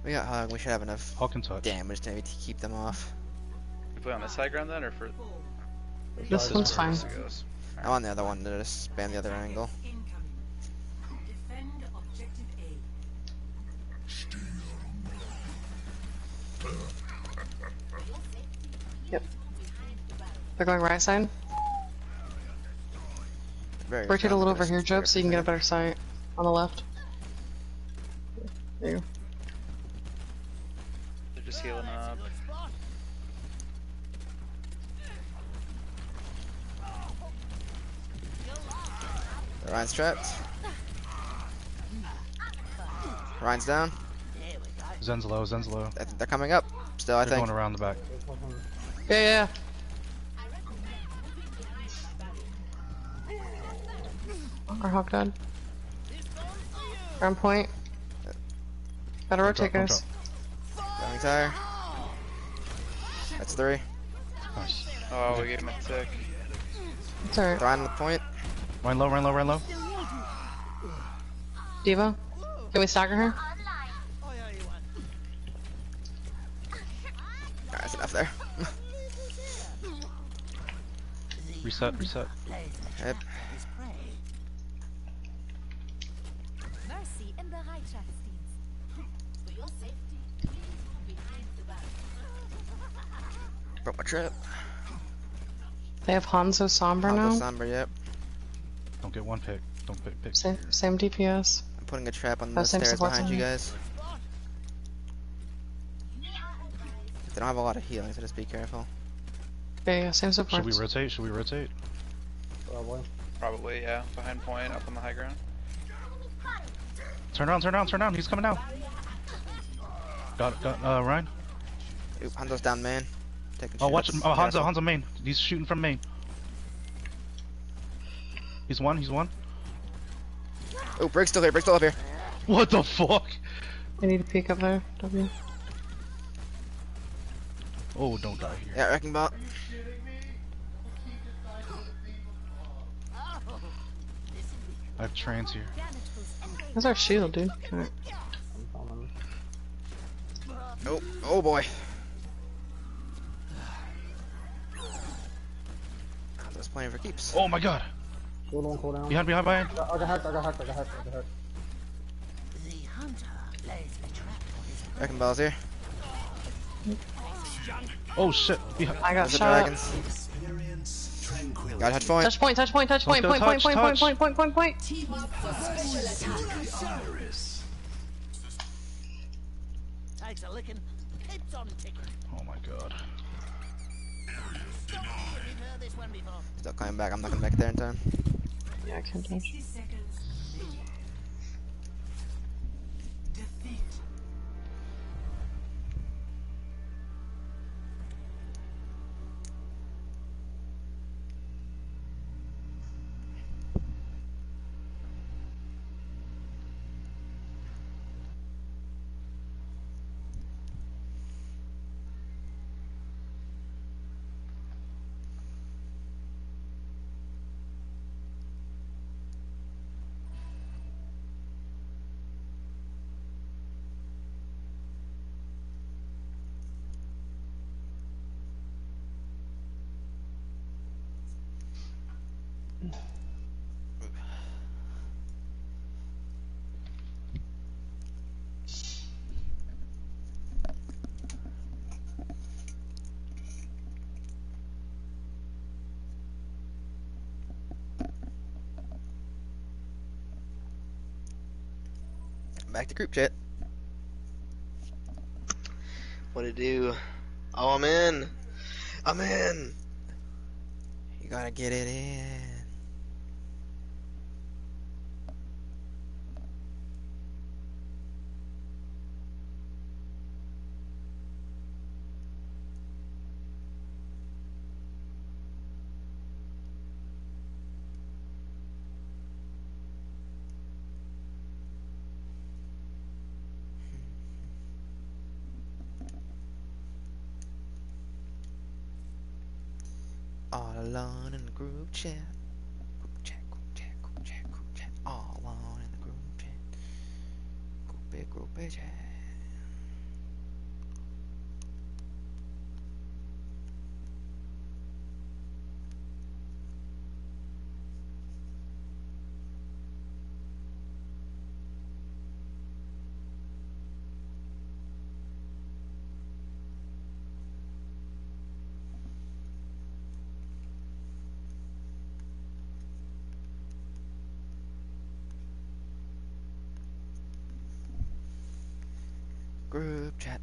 We got hug. We should have enough Hawk and touch. damage to maybe to keep them off. We play on this high ground then, or for? This one's fine. It goes. I'm on the other one to just spam the other angle. Defend objective A. They're going right side. Very Rotate a little over here, Job, so you can get a better sight on the left. There you go. They're just healing up. Rein's trapped. Rein's down. Zen's low, Zen's low. They're coming up. Still, I They're think. going around the back. Yeah, yeah. Our hawk dead. Ground point. Gotta Don't rotate, drop, guys. Going tire. That's three. Nice. Oh, we gave him a tick. It's alright. Rein on the point. Run low, run low, run low. D.Va, can we stagger her? Alright, that's enough there. Reset, reset. Yep. Mercy im Bereitschaftsdienst. For your safety, behind the back. Broke my trip. They have Hanzo Sombra Combo now. Sombra, yep. Don't get one pick. Don't pick, pick. Same, same DPS. I'm putting a trap on Oh, the stairs support behind you guys. They don't have a lot of healing, so just be careful. Yeah, yeah, same support. Should we rotate? Should we rotate? Probably. Probably, yeah. Behind point, up on the high ground. Turn around, turn around, turn around. He's coming down. Got, got, uh, Rein. Oop, Hanzo's down main. Taking Oh, watch, shots. oh, Hanzo, Careful. Hanzo main. He's shooting from main. He's one, he's one. Oh, Brig's still here, Brig's still up here. What the fuck? I need to pick up there. W. Oh, don't die here. Yeah, wrecking ball. I have trans here. That's our shield, dude. Alright. I'm coming. Oh, oh boy. Hanzo's playing for keeps. Oh my god. Hold on cooldown. Behind, behind, behind. I got hacked. I got hacked. I got hacked. I got hacked. The hunter lays the trap for his Wrecking ball's here. Oh shit. Behind. I got There's shot. dragons. Got touch point. Touch point, touch point, touch point, Let's point, go point, touch, point, point, touch. point, point, point, point. takes a licking, keeps on ticking. Oh my god. You've heard this one before. Still coming back. I'm not gonna make there in time. Yeah, I can't touch. Back to group chat. What it do? Oh, I'm in. I'm in. You gotta get it in. The group chat. Group chat, chat, chat. All alone in the group chat. Group group chat. Group chat.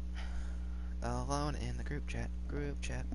Alone in the group chat. Group chat.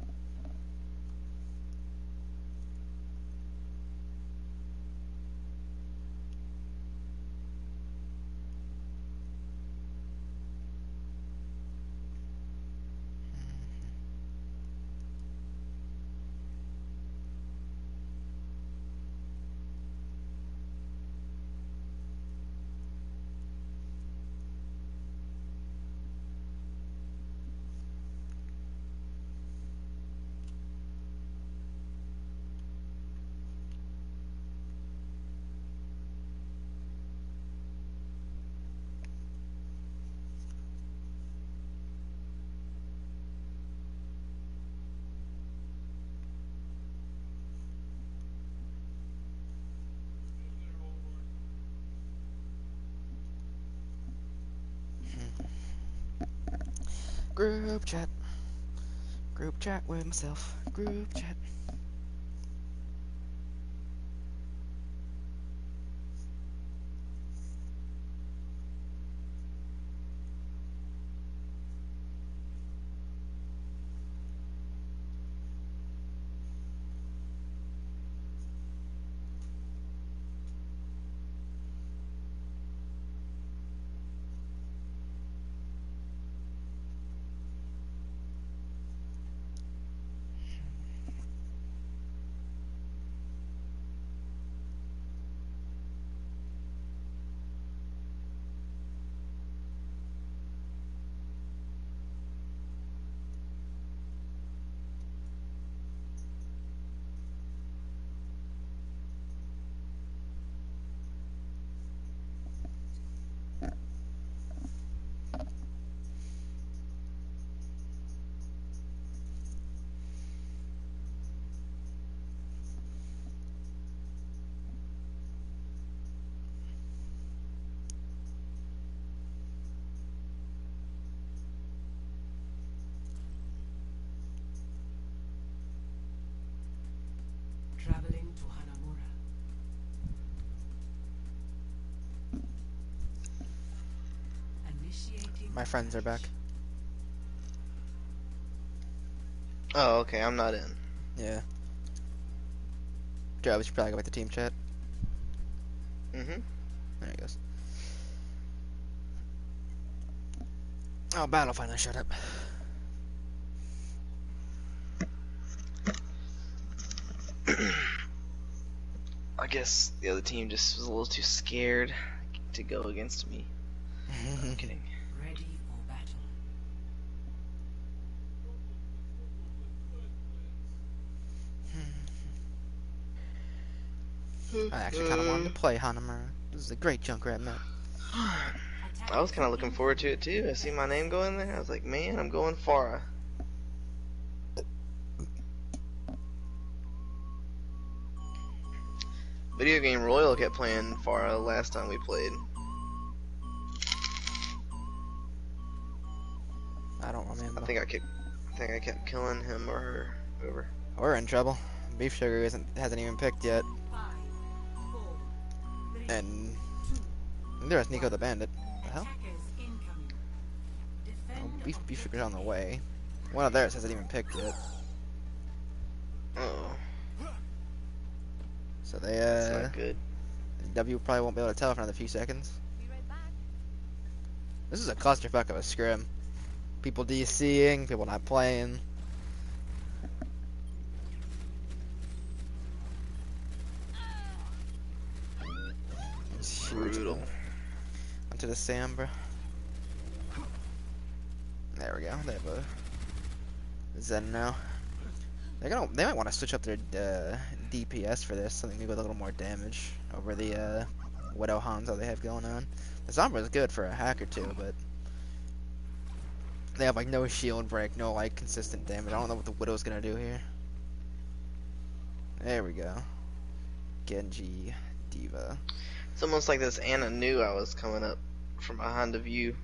Group chat. Group chat with myself. Group chat. Traveling to Hanamura. Initiating My friends are back. Oh, okay, I'm not in. Yeah. Joe, we should probably go back to team chat. Mm-hmm. There he goes. Oh, battle finally shut up. I guess the other team just was a little too scared to go against me. I'm kidding. ready for battle. Mm-hmm. I actually kind of wanted to mm. play Hanamura. This is a great Junkrat map. I was kind of looking forward to it too. I see my name go in there. I was like, man, I'm going Pharah. Video Game Royal kept playing Pharah last time we played. I don't remember. I think I kept, I think I kept killing him or her, whoever. We're in trouble. Beef Sugar isn't hasn't even picked yet, Five, four, three, and there's Nico the Bandit. The hell? Oh, Beef Beef Sugar's on the way. One of theirs hasn't even picked yet, Oh, so they that's uh not good. W probably won't be able to tell for another few seconds. This is a clusterfuck of a scrim. People DCing, people not playing. Brutal. Onto the Sombra. There we go. They have a Zen now. They're gonna. They might want to switch up their uh, DPS for this. Something maybe with a little more damage over the uh, Widow Hanzo they have going on. The Sombra is good for a hack or two, but they have like no shield break, no like consistent damage. I don't know what the Widow's gonna do here. There we go. Genji, D.Va. It's almost like this Ana knew I was coming up from behind the view.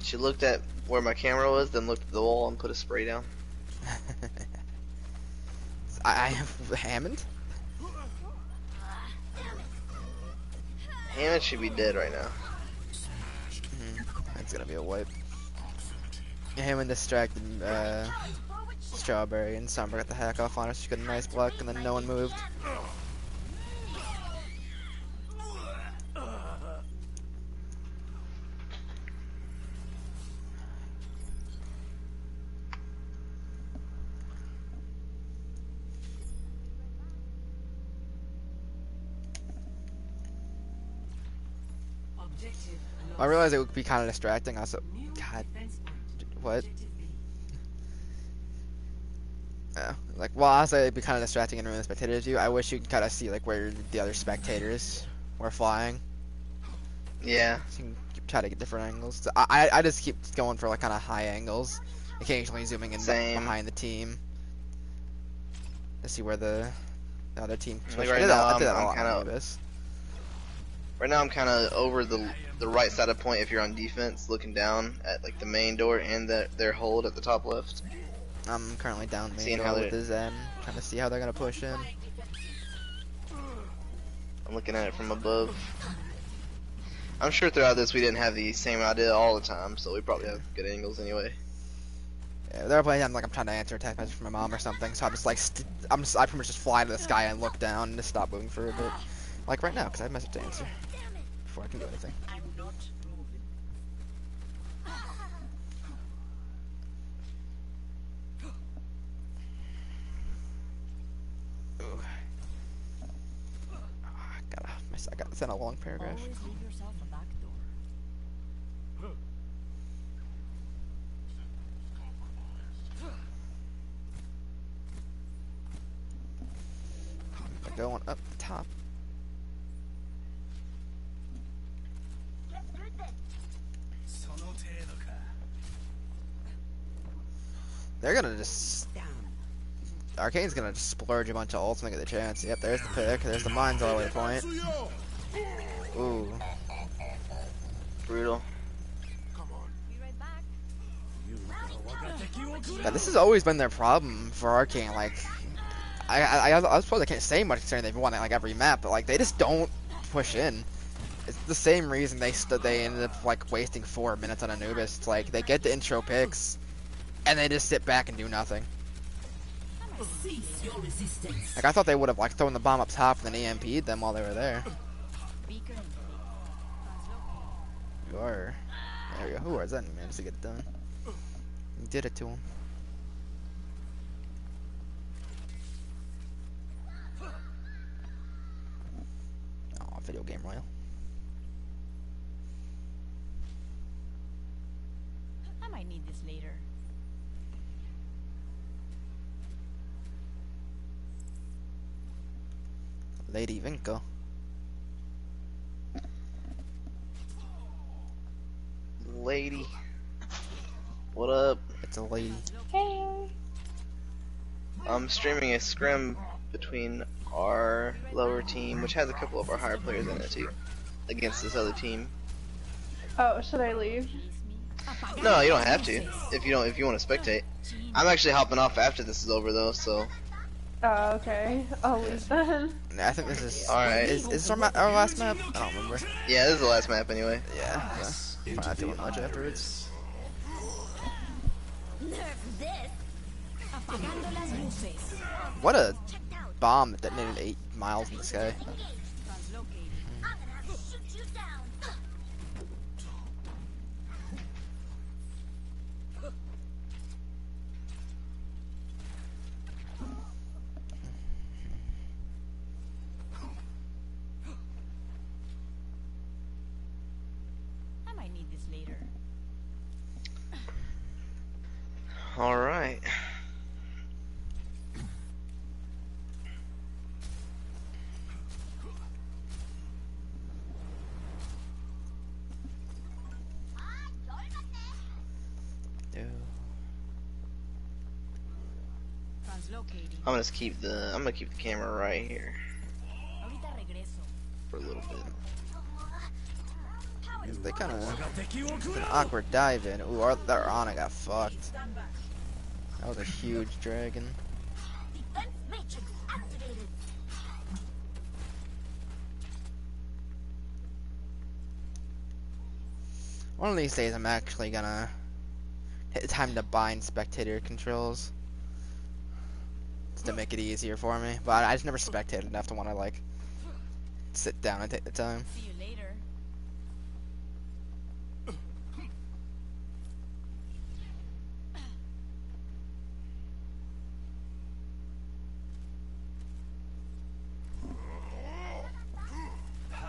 She looked at where my camera was, then looked at the wall and put a spray down. I, I have Hammond. Hammond should be dead right now. That's gonna be a wipe. Hammond distracted uh, Strawberry and Sombra got the hack off on her. She got a nice block, and then no one moved. I realized it would be kind of distracting. I was so, God, what? Yeah, like, well, honestly, it'd be kind of distracting and ruin the spectator's view. I wish you could kind of see like where the other spectators were flying. Yeah. So you can try to get different angles. So I, I I just keep going for like kind of high angles, occasionally zooming in Same. behind the team to see where the, the other team. Like I did now, that, I did I'm- that a lot on Anubis. Right now I'm kind of over the the right side of point if you're on defense, looking down at like the main door and the, their hold at the top left. I'm currently down main Seeing door how with the Zen, trying to see how they're gonna push in. I'm looking at it from above. I'm sure throughout this we didn't have the same idea all the time, so we probably have good angles anyway. Yeah, there are places I'm like I'm trying to answer a text message from my mom or something, so I'm just like st- I'm just, I pretty much just fly to the sky and look down and just stop moving for a bit, like right now because I have a message to answer before I can do anything. I'm not Ooh. Ah, I gotta, I gotta send a long paragraph. Always leave yourself a back door. Going up the top. They're gonna just. Arcane's gonna just splurge a bunch of ults and get the chance. Yep, there's the pick. There's the mines all the way to point. Ooh. Brutal. Yeah, this has always been their problem for Arcane. Like, I I, I, I suppose I can't say much considering they've won it like every map, but like they just don't push in. It's the same reason they stood. They ended up like wasting four minutes on Anubis. It's like they get the intro picks, and they just sit back and do nothing. Like I thought they would have like thrown the bomb up top and then EMP'd them while they were there. You are. There we go. Who was that? Managed to get done. You did it to him. Oh, video game royal. I might need this later. Lady Vinko. Lady. What up? It's a lady. Hey. I'm streaming a scrim between our lower team, which has a couple of our higher players in it too, against this other team. Oh, should I leave? No, you don't have to. If you don't, if you want to spectate. I'm actually hopping off after this is over though, so. Oh, okay. I'll leave then. I think this is. Alright. Is, is this our, ma- our last map? I don't remember. Yeah, this is the last map anyway. Yeah. yeah. Probably not doing much afterwards. Nerf this. Apagando las luces. What a bomb that detonated eight miles in the sky. I might need this later. All right. I'm gonna just keep the I'm gonna keep the camera right here for a little bit. They kind of an awkward dive in. Ooh, our, their Ana got fucked. That was a huge dragon. Defense matrix activated. One of these days, I'm actually gonna hit time to bind spectator controls just to make it easier for me. But I just never spectated enough to want to like sit down and take the time. See you later.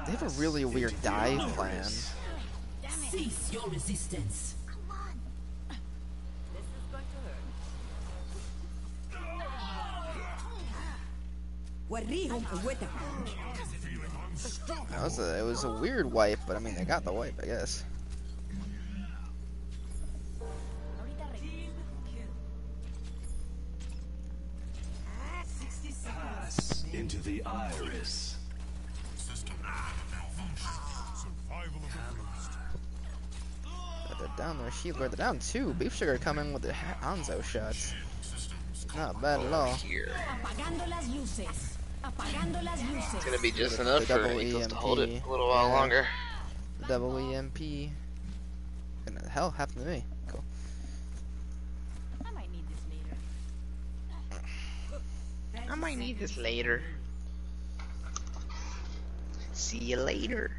They have a really weird dive plan. Cease your resistance. That was a, it was a weird wipe, but I mean they got the wipe, I guess. Into the iris. They're down their shield, they're down two. Beef Sugar coming with the Hanzo shots. Not bad at all. Apagando las luces. Apagando las luces. It's gonna be just The enough for double Eagles to hold it a little while Yeah. longer. Double EMP. What the hell happened to me? Cool. I might need this later. I might need this later. See you later.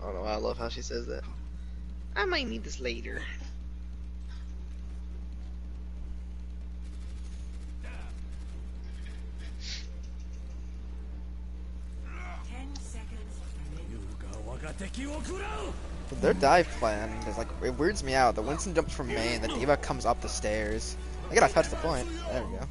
I don't know why I love how she says that. I might need this later. Ten seconds But their dive plan is like it weirds me out. The Winston jumps from main, the D.Va comes up the stairs. I gotta touch the point. There we go.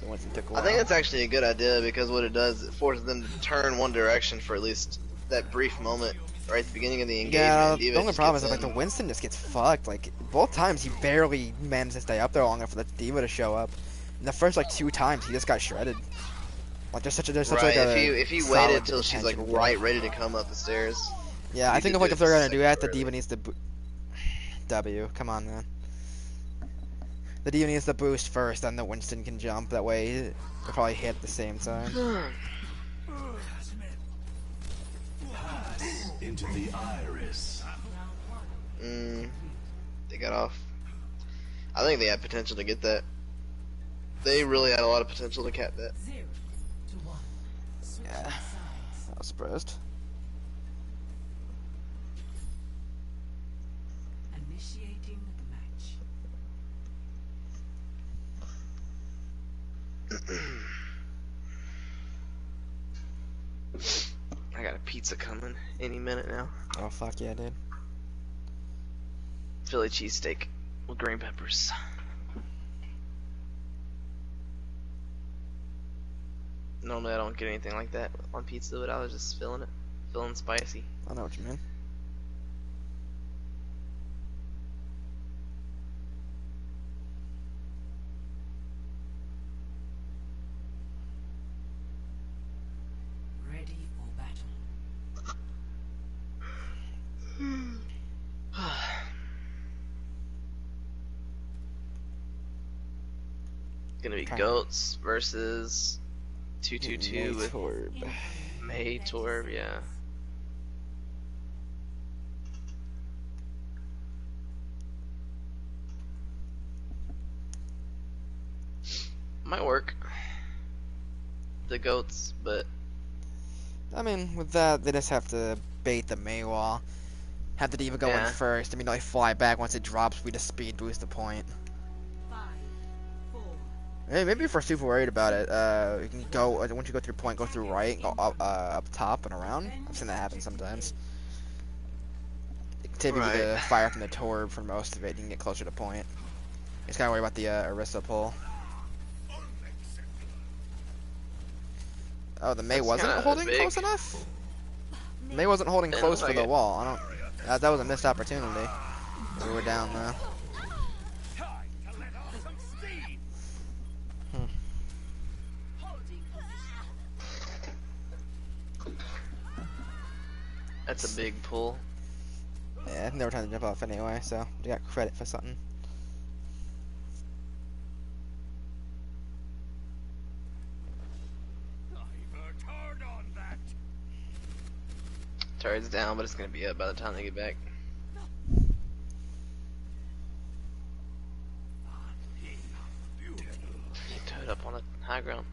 The Winston took a I while. think that's actually a good idea because what it does, it forces them to turn one direction for at least that brief moment right at the beginning of the engagement. Yeah, the only problem is that, like the Winston just gets fucked. Like both times he barely managed to stay up there long enough for the D.Va to show up. And the first like two times he just got shredded. Like there's such a there's such right, like a if you if you solid waited till she's like right ready to come up the stairs. Yeah, I think if like if they're gonna do that, the second D.Va needs to W. Come on, man. The D.Va needs to boost first, then the Winston can jump. That way, they'll probably hit at the same time. Into the iris. Mm, they got off. I think they had potential to get that. They really had a lot of potential to cap that. zero to one. Yeah, I was surprised. Initiating the match. I got a pizza coming any minute now. Oh fuck yeah, dude. Philly cheesesteak with green peppers. Normally I don't get anything like that on pizza, but I was just feeling it, feeling spicy. I know what you mean. Ready for battle. Gonna be Kinda. goats versus two two two with Torb. Mei Torb, yeah. Might work. The goats, but I mean, with that, they just have to bait the Mei wall. Have the D.Va go Yeah. in first. I mean, like fly back once it drops. We just speed boost the point. Hey, maybe if we're super worried about it, uh, you can go uh, once you go through point, go through right, go up, uh, up top and around. I've seen that happen sometimes. Take you to fire from the Torb for most of it. You can get closer to point. You just gotta worry about the uh, Orisa pull. Oh, the Mei That's wasn't holding big. close enough. Mei wasn't holding close for like the it. wall. I don't. That, that was a missed opportunity. We were down there. That's a big pull. Yeah, I think they were trying to jump off anyway, so they got credit for something. Turret's down, but it's gonna be up by the time they get back. Turret up on the high ground.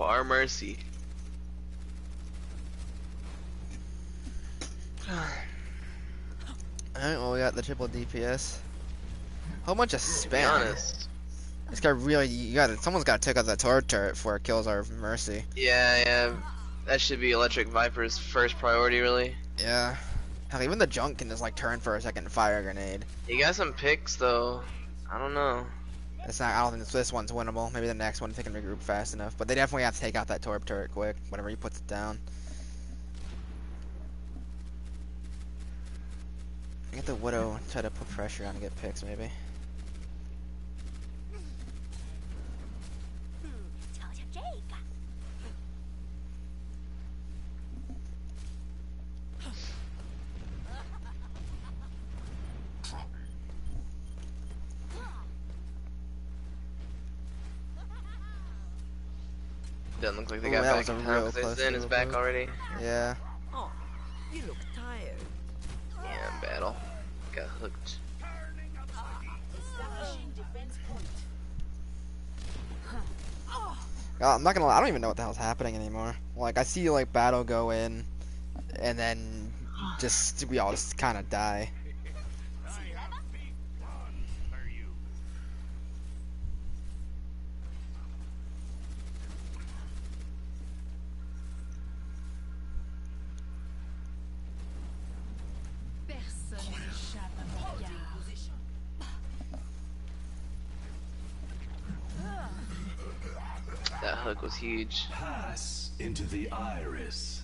Got the Pharmercy. Alright, well we got the triple DPS. Whole bunch of spam. honest. This guy really, you got to Someone's got to take out that turret turret before it kills our Mercy. Yeah, yeah. That should be Electric Viper's first priority, really. Yeah. Hell, even the junk can just like turn for a second and fire a grenade. He got some picks, though. I don't know. It's not. I don't think this, this one's winnable. Maybe the next one if they can regroup fast enough. But they definitely have to take out that Torb turret quick. Whenever he puts it down. Get the widow try to put pressure on and get picks maybe. Doesn't look like they Ooh, got that back was a in real time. 'cause close Zen is back already. Yeah. Oh, you look tired. Yeah, in battle. Got hooked. Establishing. Uh, I'm not gonna lie, I don't even know what the hell's happening anymore. Like, I see, like, battle go in, and then just, we all just kind of die. Huge. Pass into the iris.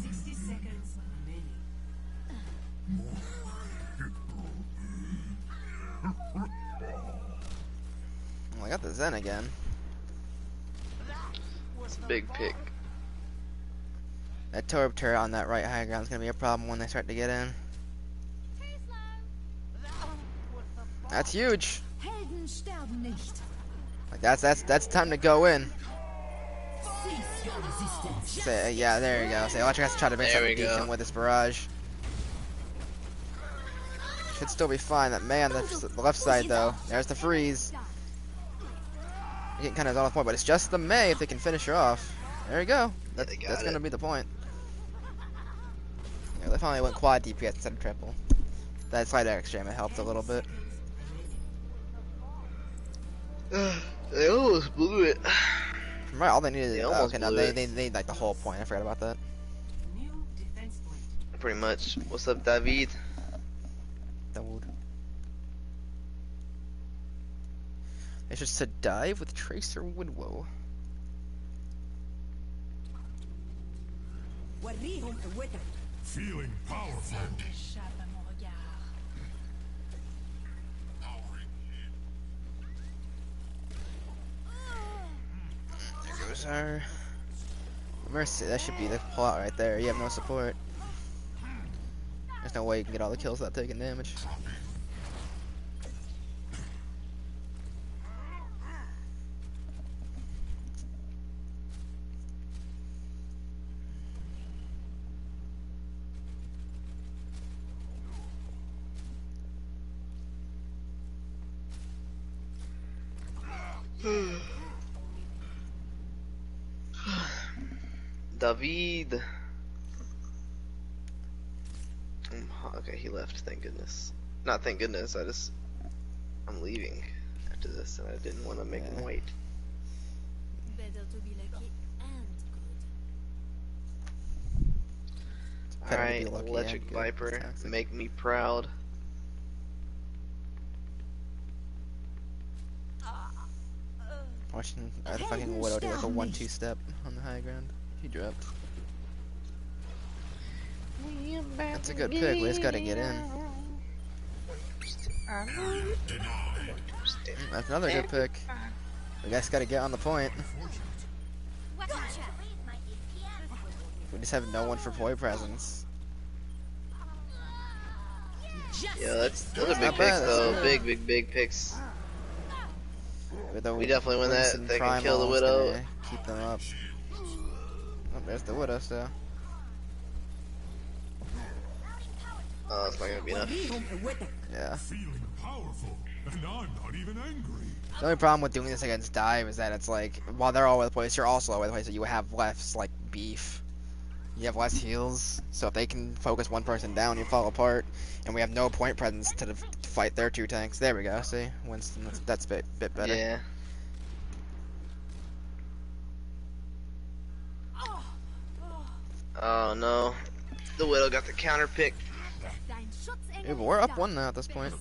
Sixty seconds remaining. Well, I got the Zen again. It's a big pick. That Torb turret on that right high ground is gonna be a problem when they start to get in. That's huge. Helden sterben nicht. Like that's that's that's time to go in. Cease. Say, uh, yeah, there you go. Say Electric has to try to make There something decent with this barrage. Should still be fine. That Mei on the, the left side though. There's the freeze. Getting kind of on the point, but it's just the Mei if they can finish her off. There you go. That, they got that's gonna be the point. Yeah, they finally went quad DPS instead of triple. That slight extra it helped a little bit. They almost blew it. Right, all they needed. They oh, almost okay, no, blew they, it. they they need like the whole point. I forgot about that. New defense point. Pretty much. What's up, David? That would. It's just to dive with Tracer Woodwoe. Feeling powerful. Our Mercy. That should be the plot right there. You have no support. There's no way you can get all the kills without taking damage. David. Um, Okay, he left. Thank goodness. Not thank goodness. I just I'm leaving after this, and I didn't want to make him wait. Better to be lucky and good. Better to be Alright, Electric good. Viper, make me proud. Watching uh, the fucking Widow do like a one-two step on the high ground. He dropped. That's a good pick. We just gotta get in. Mm, That's another good pick. We just gotta get on the point. We just have no one for point presence. Yeah, that's those are big Not picks bad, though. good. Big, big, big picks. We definitely win that. Winston They can kill the Widow. Keep them up. Oh, there's the widow still. Oh, it's not gonna be enough. Yeah. Feeling powerful, and I'm not even angry. The only problem with doing this against Dive is that it's like, while they're all over the place, you're also all over the place, so you have less, like, beef. You have less heals, so if they can focus one person down, you fall apart. And we have no point presence to def- fight their two tanks. There we go, see? Winston, that's, that's a bit, bit better. Yeah. Oh no. The Widow got the counter pick. Yeah, but we're up one now at this point.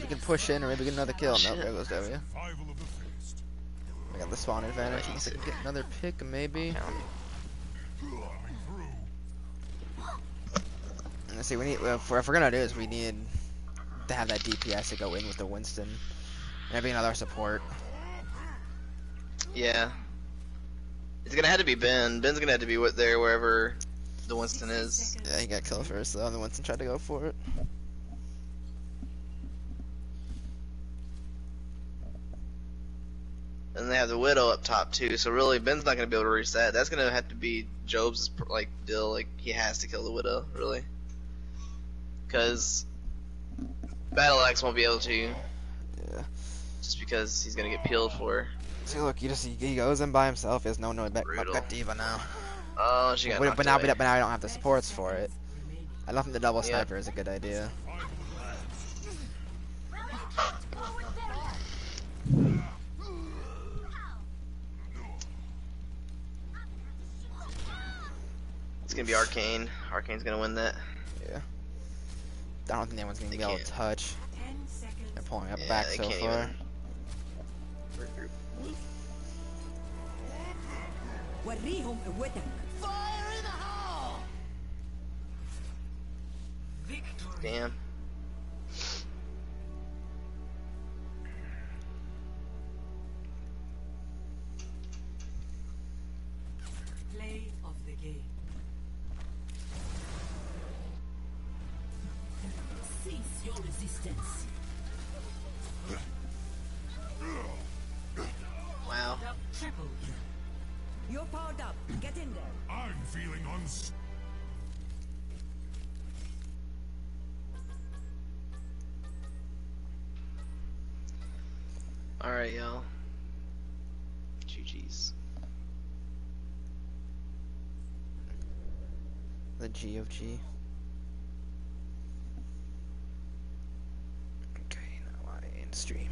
We can push in or maybe get another kill. No, Shit. there goes W. We got the spawn advantage. I I can get another pick, maybe. Let's see, we need, if we're, if we're gonna do this, we need to have that DPS to go in with the Winston. And maybe another support. Yeah. It's gonna have to be Ben. Ben's gonna have to be with there wherever the Winston is. Yeah, he got killed first, though, and the Winston tried to go for it. And they have the Widow up top too, so really Ben's not gonna be able to reach that. That's gonna have to be Job's like deal. Like he has to kill the Widow, really, because Battle Axe won't be able to. Yeah. Just because he's gonna get peeled for. See, look, he just he, he goes in by himself. He has no no back. Got D.Va now. Oh, she got but, but now, away. but now I don't have the supports for it. I don't think the double Yeah. sniper is a good idea. gonna be Arcane. Arcane's gonna win that. Yeah. I don't think anyone's gonna they be can't. able to touch. They're pulling up yeah, back so far. Damn. Alright, y'all. GG's. The G of G. Okay, now I in stream.